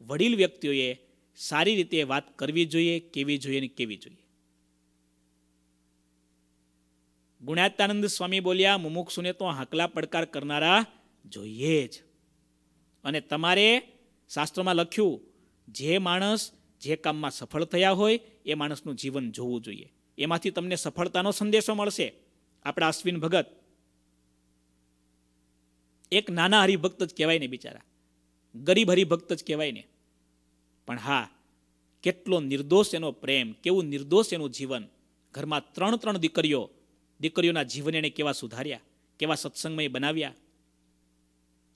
વડીલ વ્યક્તિઓએ સારી રીતે વાત કરવી જોઈએ, કેવી જોઈએ ને કેવી જોઈએ. ગુણાત્યાનંદ સ્વામી બોલ્યા, મુમુક્ષુને તો હાકલા પડકાર કરનારા જોઈએ જ. અને તમારે શાસ્ત્રોમાં લખ્યું જે માણસ જે કામમાં સફળ થયા હોય, એ માણસનું જીવન જોવું જોઈએ. એમાંથી તમને સફળતાનો સંદેશો મળશે. આપણા અશ્વિન ભગત. એક નાના હરિભક્ત જ કહેવાય ને બિચારા. ગરીબ હરિભક્ત જ કહેવાય ને. પણ હા, કેટલો નિર્દોષ એનો પ્રેમ, કેવું નિર્દોષ એનું જીવન. ઘરમાં ત્રણ ત્રણ દીકરીઓ, દીકરીઓના જીવન એણે કેવા સુધાર્યા, કેવા સત્સંગમય બનાવ્યા.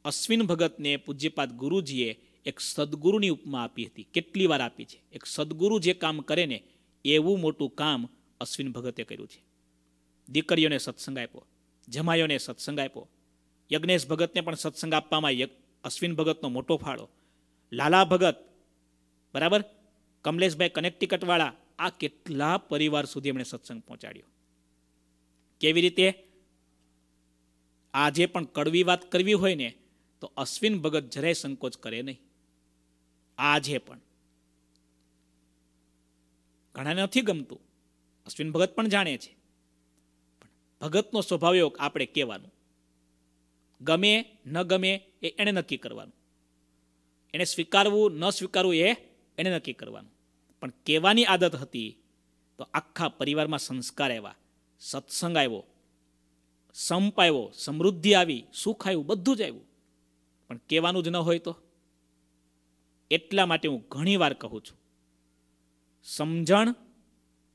અશ્વિન ભગતને પૂજ્યપાદ ગુરુજીએ એક સદગુરુની ઉપમા આપી હતી. કેટલી વાર આપી છે? એક સદગુરુ જે કામ કરે ને, એવું મોટું કામ અશ્વિન ભગતે કર્યું છે. દીકરીઓને સત્સંગ આપ્યો જમાયોને સત્સંગ આપ્યો. યજ્ઞેશ ભગતને પણ સત્સંગ આપવામાં અશ્વિન ભગતનો મોટો ફાળો. લાલા ભગત, બરાબર? કમલેશભાઈ કનેક્ટિકટવાળા, આ કેટલા પરિવાર સુધી એમણે સત્સંગ પહોંચાડ્યો. કેવી રીતે? આજે પણ કડવી વાત કરવી હોય ને, તો અશ્વિન ભગત જરાય સંકોચ કરે નહીં. આજે પણ. ઘણાને નથી ગમતું. અશ્વિન ભગત પણ જાણે છે. ભગતનો સ્વભાવ એવો આપણે કહેવાનું. ગમે, ન ગમે એ એણે નક્કી કરવાનું. એણે સ્વીકારવું, ન સ્વીકારવું એ એણે નક્કી કરવાનું. પણ કહેવાની આદત હતી તો આખા પરિવારમાં સંસ્કાર આવ્યા. સત્સંગ આવ્યો. સંપ આવ્યો. સમૃદ્ધિ આવી. સુખ આવ્યું. બધું જ આવ્યું. પણ કહેવાનું જ ન હોય તો? એટલા માટે હું ઘણી વાર કહું છું. સમજણ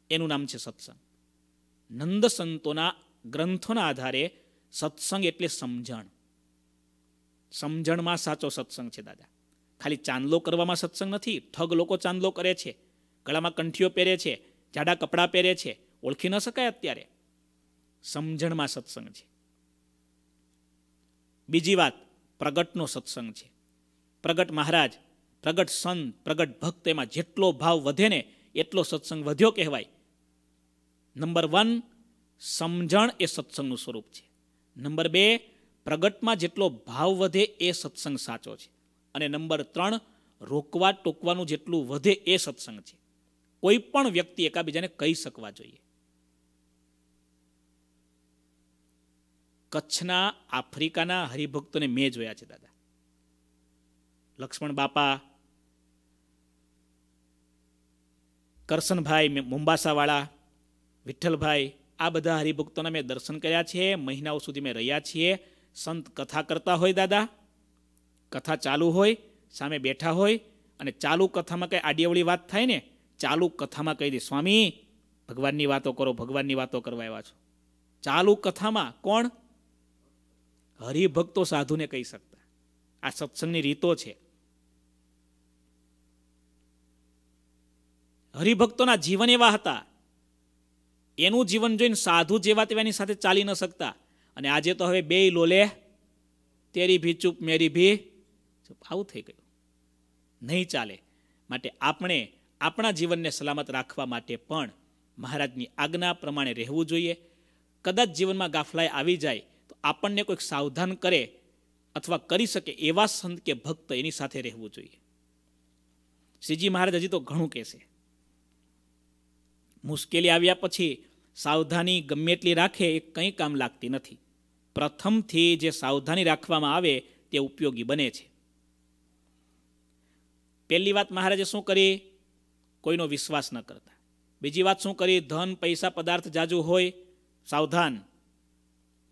એનું નામ છે સત્સંગ. નંદ સંતોના ગ્રંથોના આધારે સત્સંગ એટલે સમજણ. સમજણમાં સાચો સત્સંગ છે દાદા. ખાલી ચાંદલો કરવામાં સત્સંગ નથી, ઠગ લોકો ચાંદલો કરે છે, ગળામાં કંઠીઓ પહેરે છે, જાડા કપડાં પહેરે છે, ઓળખી ન શકાય અત્યારે. સમજણમાં સત્સંગ છે. બીજી વાત, પ્રગટનો સત્સંગ છે. પ્રગટ મહારાજ પ્રગટ સંત, પ્રગટ ભક્ત એમાં જેટલો ભાવ વધે ને એટલો સત્સંગ વધ્યો કહેવાય. નંબર વન સમજણ એ સત્સંગનું સ્વરૂપ છે. નંબર બે, પ્રગટમાં જેટલો ભાવ વધે એ સત્સંગ સાચો છે. અને નંબર ત્રણ, રોકવા ટોકવાનું જેટલું વધે એ સત્સંગ છે. કોઈ પણ વ્યક્તિ એકાબીજાને કહી શકવા જોઈએ. કચ્છના, આફ્રિકાના હરિભક્તોને મેં જોયા છે દાદા. લક્ષ્મણ બાપા કરસનભાઈ મુંબાસાવાળા, વિઠ્ઠલભાઈ, આ બધા હરિભક્તોના મેં દર્શન કર્યા છે. મહિનાઓ સુધી મેં રહ્યા છીએ. સંત કથા કરતા હોય દાદા. કથા ચાલુ હોય, સામે બેઠા હોય, અને ચાલુ કથામાં કંઈ આડીઅવળી વાત થાય ને, ચાલુ કથામાં કહી દે, સ્વામી, ભગવાનની વાતો કરો, ભગવાનની વાતો કરવા આવ્યા છો. ચાલુ કથામાં કોણ? હરિભક્તો સાધુને કહી શકતા. આ સત્સંગની રીતો છે. હરિભક્તોના જીવન એવા હતા. એનું જીવન જોઈને સાધુ જેવા તેવાની સાથે ચાલી ન શકતા. અને આજે તો હવે બે લોલે, તેરી ભી ચૂપ, મેરી ભી. ચૂપ, આવું થઈ ગયું. નહીં ચાલે. માટે આપણે આપણા જીવનને સલામત રાખવા માટે પણ મહારાજની આજ્ઞા પ્રમાણે રહેવું જોઈએ. કદાચ જીવનમાં ગાફલાઈ આવી જાય, તો આપણને કોઈક સાવધાન કરે અથવા કરી શકે એવા સંત કે ભક્ત એની સાથે રહેવું જોઈએ. શ્રીજી મહારાજ હજી તો ઘણું કહેશે. મુશ્કેલી આવ્યા પછી સાવધાની ગમે એટલી રાખે એ કંઈ કામ લાગતી નથી. પ્રથમથી જે સાવધાની રાખવામાં આવે તે ઉપયોગી બને છે. પહેલી વાત મહારાજે શું કરી? કોઈનો વિશ્વાસ ન કરતા. બીજી વાત શું કરી? ધન, પૈસા, પદાર્થ જાજુ હોય, સાવધાન,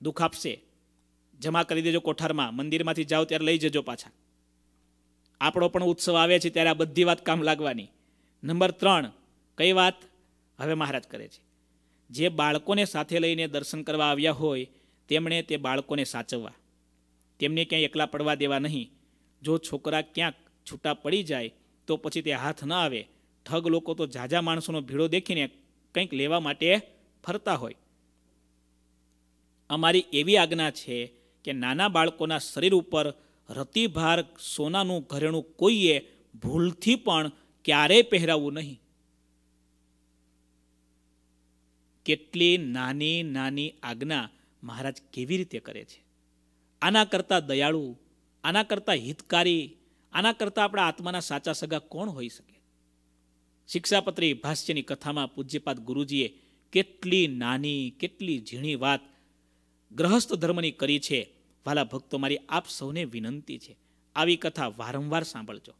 દુઃખ આપશે. જમા કરી દેજો કોઠારમાં, મંદિરમાંથી જાઓ ત્યારે લઈ જજો પાછા. આપણો પણ ઉત્સવ આવે છે ત્યારે આ બધી વાત કામ લાગવાની. નંબર ત્રણ, કઈ વાત? હવે મહારાજ કરે છે. જે બાળકોને સાથે લઈને દર્શન કરવા આવ્યા હોય, તેમણે તે બાળકોને સાચવવા. તેમને ક્યાંય એકલા પડવા દેવા નહીં. જો છોકરા ક્યાંક છૂટા પડી જાય, તો પછી તે હાથ ન આવે. ઠગ લોકો તો ઝાઝા માણસોનો ભીડો દેખીને કંઈક લેવા માટે ફરતા હોય. અમારી એવી આજ્ઞા છે કે નાના બાળકોના શરીર ઉપર રતિભાર સોનાનું ઘરેણું કોઈએ ભૂલથી પણ ક્યારેય પહેરાવવું નહીં. કેટલી નાની નાની આજ્ઞા મહારાજ કેવી રીતે કરે છે? આના કરતાં દયાળુ, આના કરતાં હિતકારી, આના કરતાં આપણા આત્માના સાચા સગા કોણ હોઈ શકે? શિક્ષાપત્રી ભાષ્યની કથામાં પૂજ્યપાદ ગુરુજીએ કેટલી નાની, કેટલી ઝીણી વાત ગ્રહસ્થ ધર્મની કરી છે. વાલા ભક્તો, મારી આપ સૌને વિનંતી છે. આવી કથા વારંવાર સાંભળજો.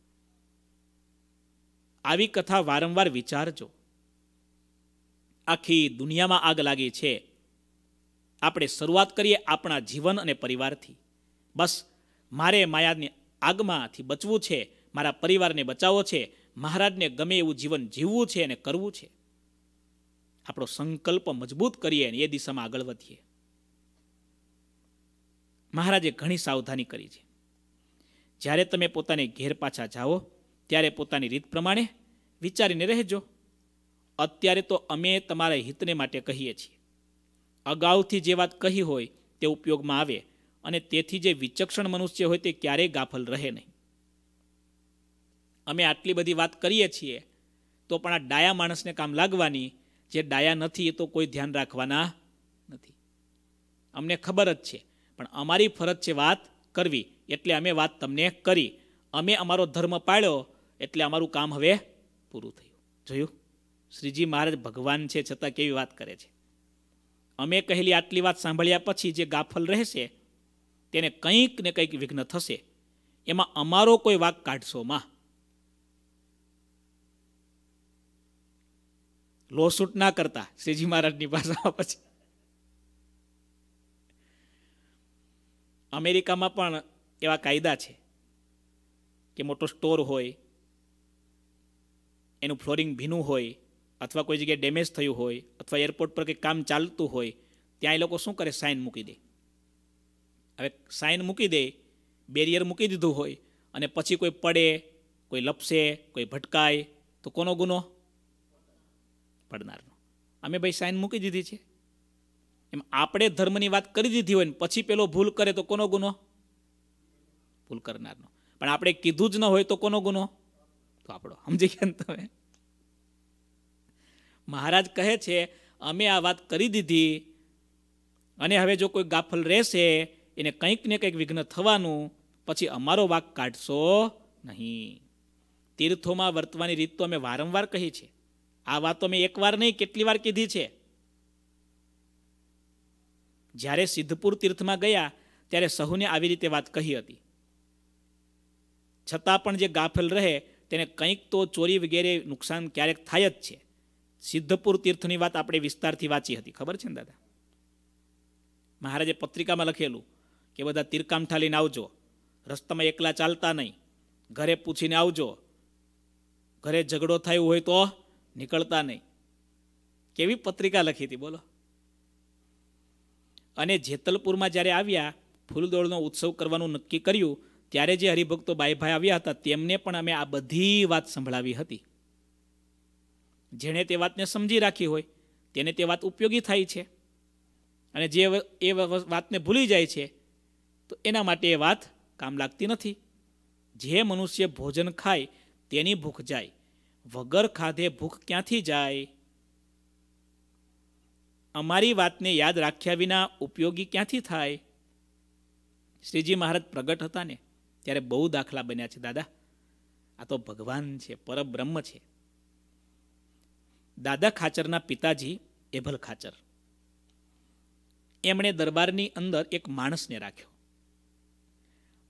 આવી કથા વારંવાર વિચારજો. આખી દુનિયામાં આગ લાગી છે. આપણે શરૂઆત કરીએ આપણા જીવન અને પરિવારથી. બસ, મારે માયાની આગમાંથી બચવું છે, મારા પરિવારને બચાવવો છે, મહારાજને ગમે એવું જીવન જીવવું છે અને કરવું છે. આપણો સંકલ્પ મજબૂત કરીએ અને એ દિશામાં આગળ વધીએ. મહારાજે ઘણી સાવધાની કરી છે. જ્યારે તમે પોતાને ઘેર પાછા જાઓ, ત્યારે પોતાની રીત પ્રમાણે વિચારીને રહેજો. અત્યારે તો અમે તમારા હિતને માટે કહીએ છીએ. અગાઉથી જે વાત કહી હોય તે ઉપયોગમાં આવે અને તેથી જે વિચક્ષણ મનુષ્ય હોય તે ક્યારેય ગાફલ રહે નહીં. અમે આટલી બધી વાત કરીએ છીએ તો પણ આ ડાયા માણસને કામ લાગવાની જે ડાયા નથી એ તો કોઈ ધ્યાન રાખવાના નથી. અમને ખબર જ છે, પણ અમારી ફરજ છે વાત કરવી એટલે અમે વાત તમને કરી. અમે અમારો ધર્મ પાળ્યો એટલે અમારું કામ હવે પૂરું થયું. જોયું? શ્રીજી મહારાજ ભગવાન છે છતાં કેવી વાત કરે છે? અમે કહેલી આટલી વાત સાંભળ્યા પછી જે ગાફલ રહેશે, તેને કંઈક ને કંઈક વિઘ્ન થશે. એમાં અમારો કોઈ વાક કાઢશો માં? લોસૂટ ના કરતા શ્રીજી મહારાજની ભાષામાં પછી. અમેરિકામાં પણ એવા કાયદા છે કે મોટો સ્ટોર હોય, એનું ફ્લોરિંગ ભીનું હોય અથવા કોઈ જગ્યાએ ડેમેજ થયું હોય અથવા એરપોર્ટ પર કંઈક કામ ચાલતું હોય, ત્યાં એ લોકો શું કરે? સાઇન મૂકી દે. હવે સાઇન મૂકી દે બેરિયર મૂકી દીધું હોય અને પછી કોઈ પડે, કોઈ લપસે, કોઈ ભટકાય, તો કોનો ગુનો? પડનારનો. અમે ભાઈ સાઇન મૂકી દીધી છે. એમ આપણે ધર્મની વાત કરી દીધી હોય ને પછી પેલો ભૂલ કરે તો કોનો ગુનો? ભૂલ કરનારનો. પણ આપણે કીધું જ ન હોય તો કોનો ગુનો? તો આપણો. સમજી ગયા ને તમે? મહારાજ કહે છે, અમે આ વાત કરી દીધી અને હવે જો કોઈ ગાફલ રહેશે, એને કંઈક ને કંઈક વિઘ્ન થવાનું, પછી અમારો વાક કાઢશો નહીં. તીર્થોમાં વર્તવાની રીત તો અમે વારંવાર કહી છે. આ વાતો મેં એકવાર નહીં, કેટલી વાર કીધી છે. જ્યારે સિદ્ધપુર તીર્થમાં ગયા, ત્યારે સહુને આવી રીતે વાત કહી હતી. છતાં પણ જે ગાફેલ રહે, તેને કંઈક તો ચોરી વગેરે નુકસાન ક્યારેક થાય જ છે. સિદ્ધપુર તીર્થની વાત આપણે વિસ્તારથી વાંચી હતી. ખબર છે ને દાદા? મહારાજે પત્રિકામાં લખેલું કે બધા તીરકામઠા લઈને આવજો. રસ્તામાં એકલા ચાલતા નહીં. ઘરે પૂછીને આવજો. ઘરે ઝઘડો થયો હોય તો નીકળતા નહીં. કેવી પત્રિકા લખી હતી બોલો? અને જેતલપુરમાં જ્યારે આવ્યા, ફૂલદોળનો ઉત્સવ કરવાનું નક્કી કર્યું, ત્યારે જે હરિભક્તો બાઈભાઈ આવ્યા હતા, તેમને પણ અમે આ બધી વાત સંભળાવી હતી. જેણે તે વાતને સમજી રાખી હોય, તેને તે વાત ઉપયોગી થાય છે. અને જે એ વાતને ભૂલી જાય છે, તો એના માટે એ વાત કામ લાગતી નથી. જે મનુષ્ય ભોજન ખાય, તેની ભૂખ જાય. વગર ખાધે ભૂખ ક્યાંથી જાય? અમારી વાતને યાદ રાખ્યા વિના ઉપયોગી ક્યાંથી થાય? શ્રીજી મહારાજ પ્રગટ હતા ને, ત્યારે બહુ દાખલા બન્યા છે, દાદા. આ તો ભગવાન છે, પરબ્રહ્મ છે. દાદા ખાચરના પિતાજી એભલ ખાચર. એમણે દરબારની અંદર એક માણસને રાખ્યો.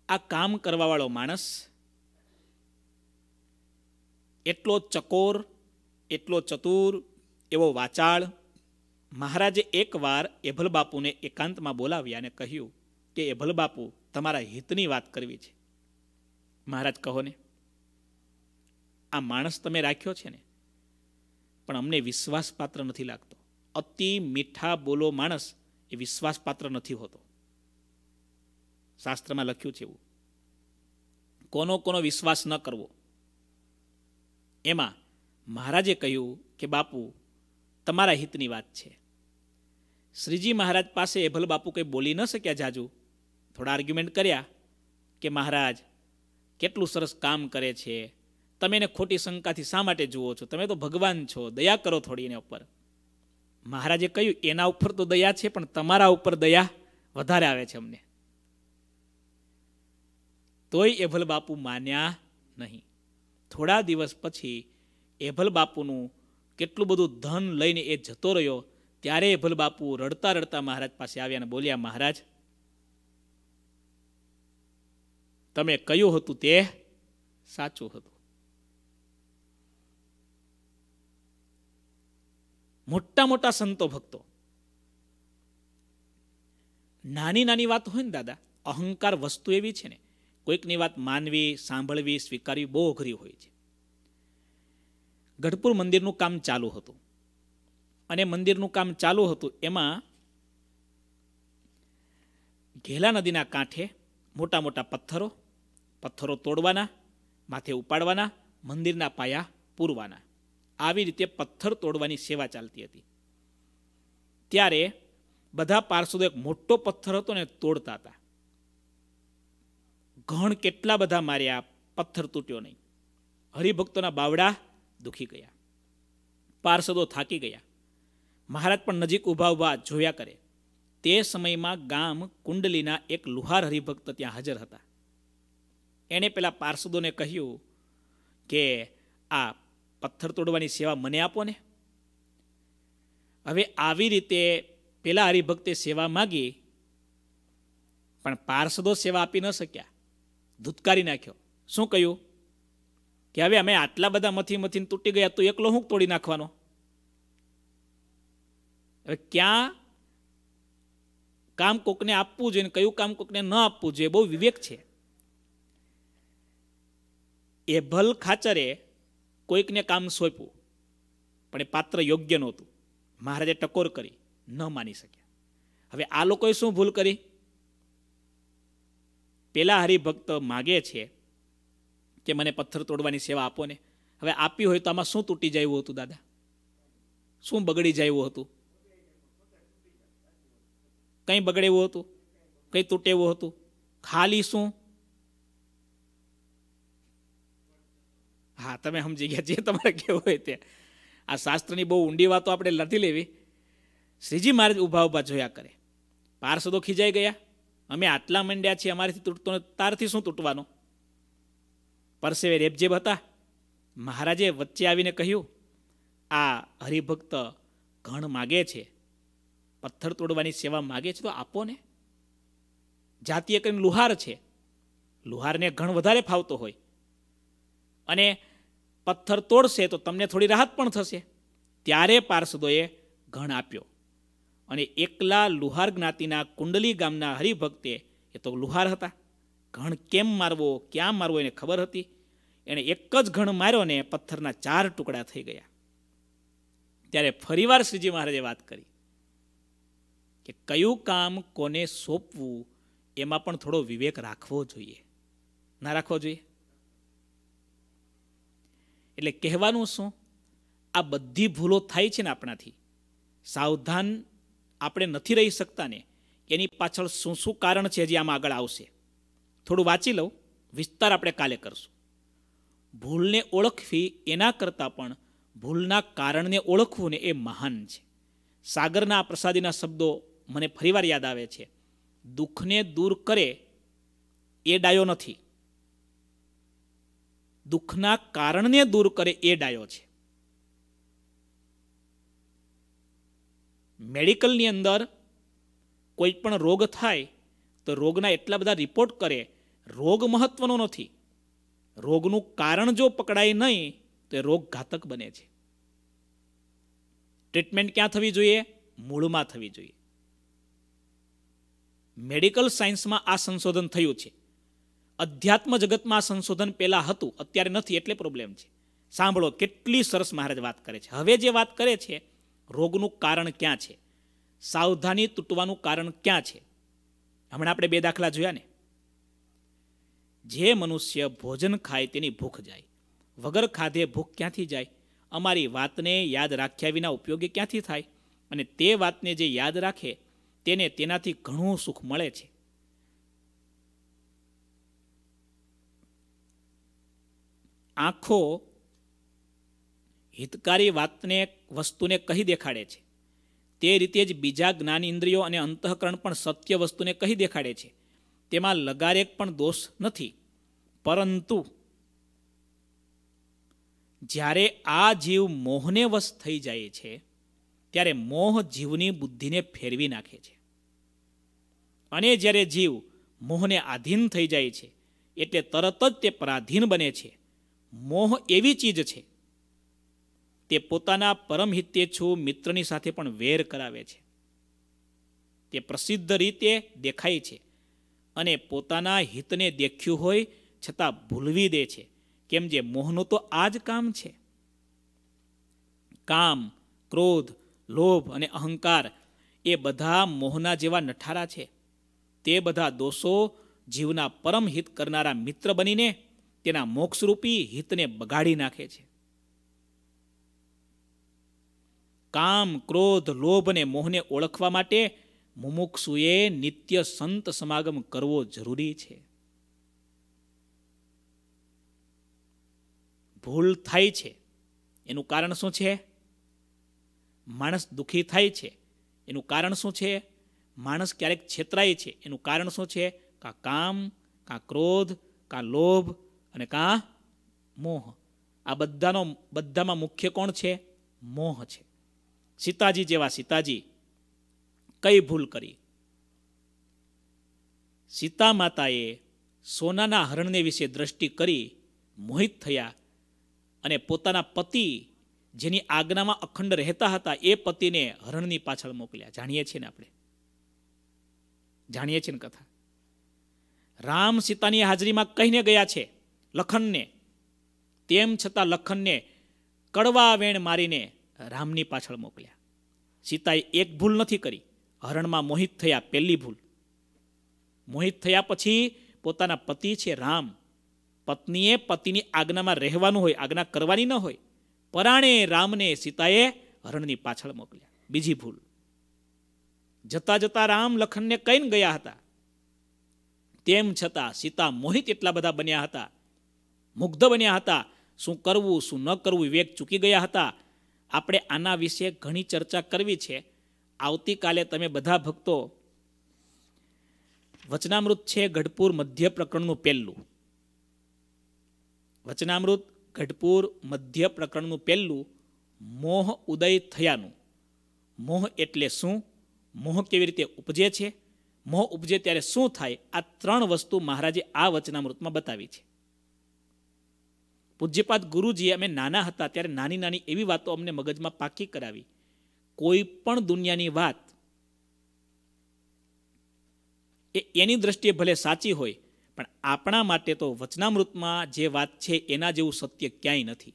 આ કામ કરવાવાળો માણસ એટલો ચકોર, એટલો ચતુર, એવો વાચાળ, મહારાજે એકવાર એભલ બાપુને એકાંતમાં બોલાવ્યા અને કહ્યું કે, એભલ બાપુ, તમારા હિતની વાત કરવી છે. મહારાજ, કહો ને. આ માણસ તમે રાખ્યો છે ને? પણ અમને વિશ્વાસપાત્ર નથી લાગતો. અતિ મીઠા બોલો માણસ એ વિશ્વાસપાત્ર નથી હોતો. શાસ્ત્રમાં લખ્યું છે એવું. કોનો કોનો વિશ્વાસ ન કરવો. એમાં મહારાજે કહ્યું કે, બાપુ, તમારા હિતની વાત છે. શ્રીજી મહારાજ પાસે એભલ બાપુ કંઈ બોલી ન શક્યા જાજુ. થોડા આર્ગ્યુમેન્ટ કર્યા કે, મહારાજ, કેટલું સરસ કામ કરે છે. તમે એને ખોટી શંકાથી શા માટે જુઓ છો? તમે તો ભગવાન છો, દયા કરો થોડી એના ઉપર. મહારાજે કહ્યું, એના ઉપર તો દયા છે, પણ તમારા ઉપર દયા વધારે આવે છે અમને. તોય એભલ બાપુ માન્યા નહીં. થોડા દિવસ પછી એભલ બાપુનું કેટલું બધું ધન લઈને એ જતો રહ્યો, ત્યારે એભલ બાપુ રડતા રડતા મહારાજ પાસે આવ્યા અને બોલ્યા, મહારાજ, તમે કયું હતું તે સાચું હતું. મોટા મોટા સંતો ભક્તો. નાની નાની વાત હોય ને દાદા, અહંકાર વસ્તુ એવી છે ને, કોઈકની વાત માનવી, સાંભળવી, સ્વીકારવી બહુ અઘરી હોય છે. ગઢપુર મંદિરનું કામ ચાલુ હતું. અને મંદિરનું કામ ચાલુ હતું એમાં ઘેલા નદીના કાંઠે મોટા મોટા પથ્થરો પથ્થરો તોડવાના, માથે ઉપાડવાના, મંદિરના પાયા પૂરવાના. આવી રીતે પથ્થર તોડવાની સેવા ચાલતી હતી. ત્યારે બધા પાર્ષદો એક મોટો પથ્થર હતો ને તોડતા હતા. ઘણ કેટલા બધા માર્યા પથ્થર તૂટ્યો નહીં. હરિભક્તોના બાવડા દુખી ગયા. પાર્ષદો થાકી ગયા. મહારાજ પણ નજીક ઊભા ઊભા જોયા કરે. તે સમયમાં ગામ કુંડલીના એક લુહાર હરિભક્ત ત્યાં હાજર હતા. એણે પેલા પાર્ષદોને કહ્યું કે, આ પથ્થર તોડવાની સેવા મને આપો ને? હવે આવી રીતે પેલા હરિભક્તે સેવા માગી, પણ પાર્ષદો સેવા આપી ન શક્યા. ધૂતકારી નાખ્યો. શું કહ્યું? કે હવે અમે આટલા બધા મથી મથીને તૂટી ગયા, તો એકલો હું તોડી નાખવાનો? હવે ક્યાં કામ કોકને આપવું જોઈએ કયું કામ કોકને ન આપવું જોઈએ બહુ વિવેક છે. એ ભલ ખાચરે કોઈકને કામ સોંપ્યું, પણ એ પાત્ર યોગ્ય નહોતું. મહારાજે ટકોર કરી, ન માની શક્યા. હવે આ લોકોએ શું ભૂલ કરી? પેલા હરિભક્ત માગે છે કે મને પથ્થર તોડવાની સેવા આપો ને. હવે આપી હોય તો આમાં શું તૂટી જાયું હતું, દાદા? શું બગડી જાયું હતું? કંઈ બગડેવું હતું? કંઈ તૂટેવું હતું? ખાલી શું? હા, તમે સમજી ગયા જે તમારે કેવું હોય તે. આ શાસ્ત્રની બહુ ઊંડી વાતો આપણે નથી લેવી. શ્રીજી મહારાજ ઊભા ઊભા જોયા કરે. પાર્ષદો ખીજાઈ ગયા. અમે આટલા મંડ્યા છીએ, અમારીથી તૂટતો તારથી શું તૂટવાનું? પરસેવે રેબજેબ હતા. મહારાજે વચ્ચે આવીને કહ્યું, આ હરિભક્ત ઘણ માગે છે. પથ્થર તોડવાની સેવા માગે છે તો આપો ને. જાતીય કરીને લુહાર છે. લુહારને ઘણ વધારે ફાવતો હોય. અને પથ્થર તોડશે તો તમને થોડી રાહત પણ થશે. ત્યારે પાર્ષદોએ ઘણ આપ્યો. અને એકલા લુહાર જ્ઞાતિના કુંડલી ગામના હરિભક્તે એ તો લુહાર હતા. ઘણ કેમ મારવો, ક્યાં મારવો એને ખબર હતી? એણે એક જ ઘણ માર્યો ને પથ્થરના ચાર ટુકડા થઈ ગયા. ત્યારે ફરીવાર શ્રીજી મહારાજે વાત કરી કે કયું કામ કોને સોંપવું એમાં પણ થોડો વિવેક રાખવો જોઈએ. ના રાખવો જોઈએ? એટલે કહેવાનું શું? આ બધી ભૂલો થાય છે ને આપણાથી. સાવધાન આપણે નથી રહી શકતા ને. એની પાછળ શું શું કારણ છે જે આમાં આગળ આવશે? થોડું વાંચી લઉં. વિસ્તાર આપણે કાલે કરશું. ભૂલને ઓળખવી એના કરતાં પણ ભૂલના કારણને ઓળખવું ને એ મહાન છે. સાગરના પ્રસાદીના શબ્દો મને ફરીવાર યાદ આવે છે. દુઃખને દૂર કરે એ ડાયો નથી. દુઃખના કારણને દૂર કરે એ ડાયો છે. મેડિકલની અંદર કોઈ પણ રોગ થાય તો રોગના એટલા બધા રિપોર્ટ કરે, રોગ મહત્વનો નથી. રોગનું કારણ જો પકડાય નહીં, તો એ રોગ ઘાતક બને છે. ટ્રીટમેન્ટ ક્યાં થવી જોઈએ? મૂળમાં થવી જોઈએ. મેડિકલ સાયન્સમાં આ સંશોધન થયું છે. અધ્યાત્મ જગતમાં સંશોધન પહેલાં હતું, અત્યારે નથી, એટલે પ્રોબ્લેમ છે. સાંભળો, કેટલી સરસ મહારાજ વાત કરે છે. હવે જે વાત કરે છે, રોગનું કારણ ક્યાં છે? સાવધાની તૂટવાનું કારણ ક્યાં છે? હમણાં આપણે બે દાખલા જોયા ને. જે મનુષ્ય ભોજન ખાય તેની ભૂખ જાય. વગર ખાધે ભૂખ ક્યાંથી જાય? અમારી વાતને યાદ રાખ્યા વિના ઉપયોગી ક્યાંથી થાય? અને તે વાતને જે યાદ રાખે, તેને તેનાથી ઘણું સુખ મળે છે. આંખો હિતકારી વાતને, વસ્તુને કહી દેખાડે છે. તે રીતે જ બીજા જ્ઞાન ઇન્દ્રિયો અને અંતઃકરણ પણ સત્ય વસ્તુને કહી દેખાડે છે. તેમાં લગારેક પણ દોષ નથી. પરંતુ જ્યારે આ જીવ મોહને વશ થઈ જાય છે, ત્યારે મોહ જીવની બુદ્ધિને ફેરવી નાખે છે. અને જ્યારે જીવ મોહને આધીન થઈ જાય છે, એટલે તરત જ તે પરાધીન બને છે. મોહ એવી ચીજ છે, તે પોતાના પરમ હિતેચ્છુ મિત્રની સાથે પણ વેર કરાવે છે. તે પ્રસિદ્ધ રીતે દેખાય છે અને પોતાના હિતને દેખ્યું હોય છતાં ભૂલવી દે છે. કેમ જે મોહનું તો આ જ કામ છે. કામ, ક્રોધ, લોભ અને અહંકાર એ બધા મોહના જેવા નઠારા છે. તે બધા દોષો જીવના પરમ હિત કરનારા મિત્ર બનીને તેના મોક્ષરૂપી હિતને બગાડી નાખે છે. કામ, ક્રોધ, લોભ અને મોહને ઓળખવા માટે મુમુક્ષુએ નિત્ય સંત સમાગમ કરવો જરૂરી છે. ભૂલ થાય છે. એનું કારણ શું છે? માણસ દુઃખી થાય છે. એનું કારણ શું છે? માણસ ક્યારેક છેતરાય છે. એનું કારણ શું છે? કા કામ, કા ક્રોધ, કા લોભ અને કા? મોહ. આ બધાનો, બધામાં મુખ્ય કોણ છે? મોહ છે. સીતાજી જેવા સીતાજી કઈ ભૂલ કરી? સીતા માતાએ સોનાના હરણને વિશે દ્રષ્ટિ કરી મોહિત થયા અને પોતાના પતિ જેની આજ્ઞામાં અખંડ રહેતા હતા એ પતિને હરણની પાછળ મોકલ્યા. જાણીએ છીએ ને આપણે? જાણીએ છીએ ને કથા? રામ સીતાની હાજરીમાં કહીને ગયા છે. લખનને. તેમ છતાં લખનને કડવા વેણ મારીને રામની પાછળ મોકલ્યા. સીતાએ એક ભૂલ નથી કરી. હરણમાં મોહિત થયા પહેલી ભૂલ. મોહિત થયા પછી પોતાના પતિ છે રામ. પત્નીએ પતિની આજ્ઞામાં રહેવાનું હોય, આજ્ઞા કરવાની ન હોય, પરાણે રામને સીતાએ હરણની પાછળ મોકલ્યા. બીજી ભૂલ. જતા જતા રામ લખનને કહીને ગયા હતા. તેમ છતાં સીતા મોહિત એટલા બધા બન્યા હતા મુગ્ધ બન્યા હતા. શું કરવું, શું ન કરવું, વિવેક ચૂકી ગયા હતા. આપણે આના વિશે ઘણી ચર્ચા કરવી છે. આવતીકાલે તમે બધા ભક્તો વચનામૃત છે ગઢપુર મધ્ય પ્રકરણનું પહેલું. વચનામૃત, ગઢપુર મધ્ય પ્રકરણનું પહેલું. મોહ ઉદય થયાનું. મોહ એટલે શું? મોહ કેવી રીતે ઉપજે છે? મોહ ઉપજે ત્યારે શું થાય? આ ત્રણ વસ્તુ મહારાજે આ વચનામૃતમાં બતાવી છે. પૂજ્યપાદ ગુરુજીએ અમે નાના હતા ત્યારે નાની નાની એવી વાતો અમને મગજમાં પાકી કરાવી. કોઈ પણ દુનિયાની વાત એ એની દ્રષ્ટિએ ભલે સાચી હોય, પણ આપણા માટે તો વચનામૃતમાં જે વાત છે એના જેવું સત્ય ક્યાંય નથી.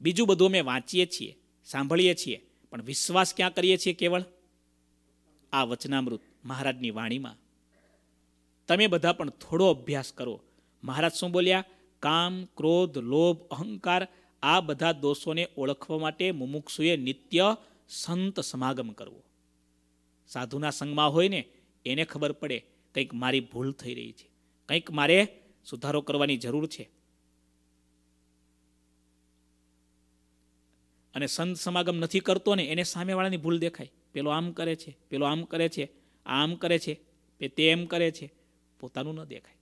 બીજું બધું અમે વાંચીએ છીએ, સાંભળીએ છીએ, પણ વિશ્વાસ ક્યાં કરીએ છીએ કેવળ? આ વચનામૃત મહારાજની વાણીમાં. તમે બધા પણ થોડો અભ્યાસ કરો. મહારાજ શું બોલ્યા? કામ, ક્રોધ, લોભ, અહંકાર આ બધા દોષોને ઓળખવા માટે મુમુક્ષુએ નિત્ય સંત સમાગમ કરવો. સાધુના સંગમાં હોય ને એને ખબર પડે કંઈક મારી ભૂલ થઈ રહી છે. કંઈક મારે સુધારો કરવાની જરૂર છે. અને સંત સમાગમ નથી કરતો ને એને સામેવાળાની ભૂલ દેખાય. પેલો આમ કરે છે, પેલો આમ કરે છે આમ કરે છે તે એમ કરે છે. પોતાનું ન દેખાય.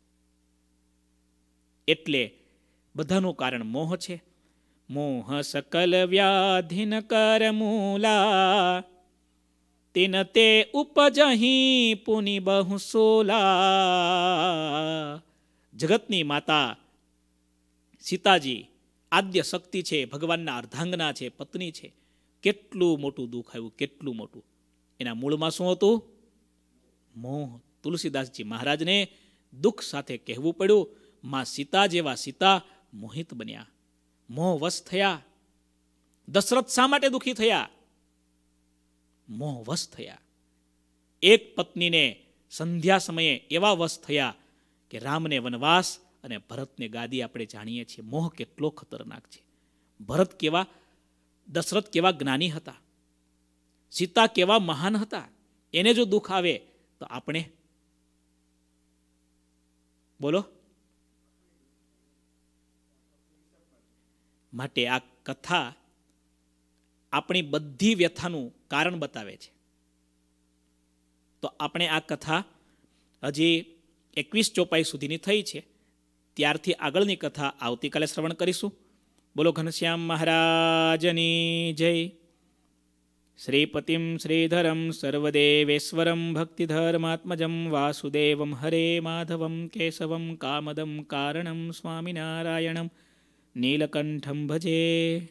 એટલે બધાનું કારણ મોહ છે. મોહ સકલ વ્યાધિન કર મૂલા, તિન તે ઉપજહી પુની બહુ સોલા. જગતની માતા સીતાજી આદ્ય શક્તિ છે, ભગવાનના અર્ધાંગના છે, પત્ની છે. કેટલું મોટું દુઃખ આવ્યું, કેટલું મોટું. એના મૂળમાં શું હતું? મોહ. તુલસીદાસજી મહારાજને દુઃખ સાથે કહેવું પડ્યું માં સીતા જેવા સીતા મોહિત બન્યા. મોહવશ થયા. દશરથ શા માટે દુઃખી થયા? મોહવશ થયા. એક પત્નીને સંધ્યા સમયે એવા વશ થયા કે રામને વનવાસ અને ભરતને ગાદી આપણે જાણીએ છીએ. મોહ કેટલો ખતરનાક છે. ભરત કેવા, દશરથ કેવા જ્ઞાની હતા. સીતા કેવા મહાન હતા. એને જો દુઃખ આવે તો આપણે બોલો. માટે આ કથા આપણી બધી વ્યથાનું કારણ બતાવે છે. તો આપણે આ કથા હજી એકવીસ ચોપાઈ સુધીની થઈ છે. ત્યારથી આગળની કથા આવતીકાલે શ્રવણ કરીશું. બોલો ઘનશ્યામ મહારાજની જય. શ્રીપતિમ શ્રીધરમ સર્વદેવેશ્વરમ ભક્તિધર્માત્મજમ વાસુદેવમ હરે માધવમ કેશવમ કામદમ કારણમ સ્વામિનારાયણમ નીલકંઠમ ભજે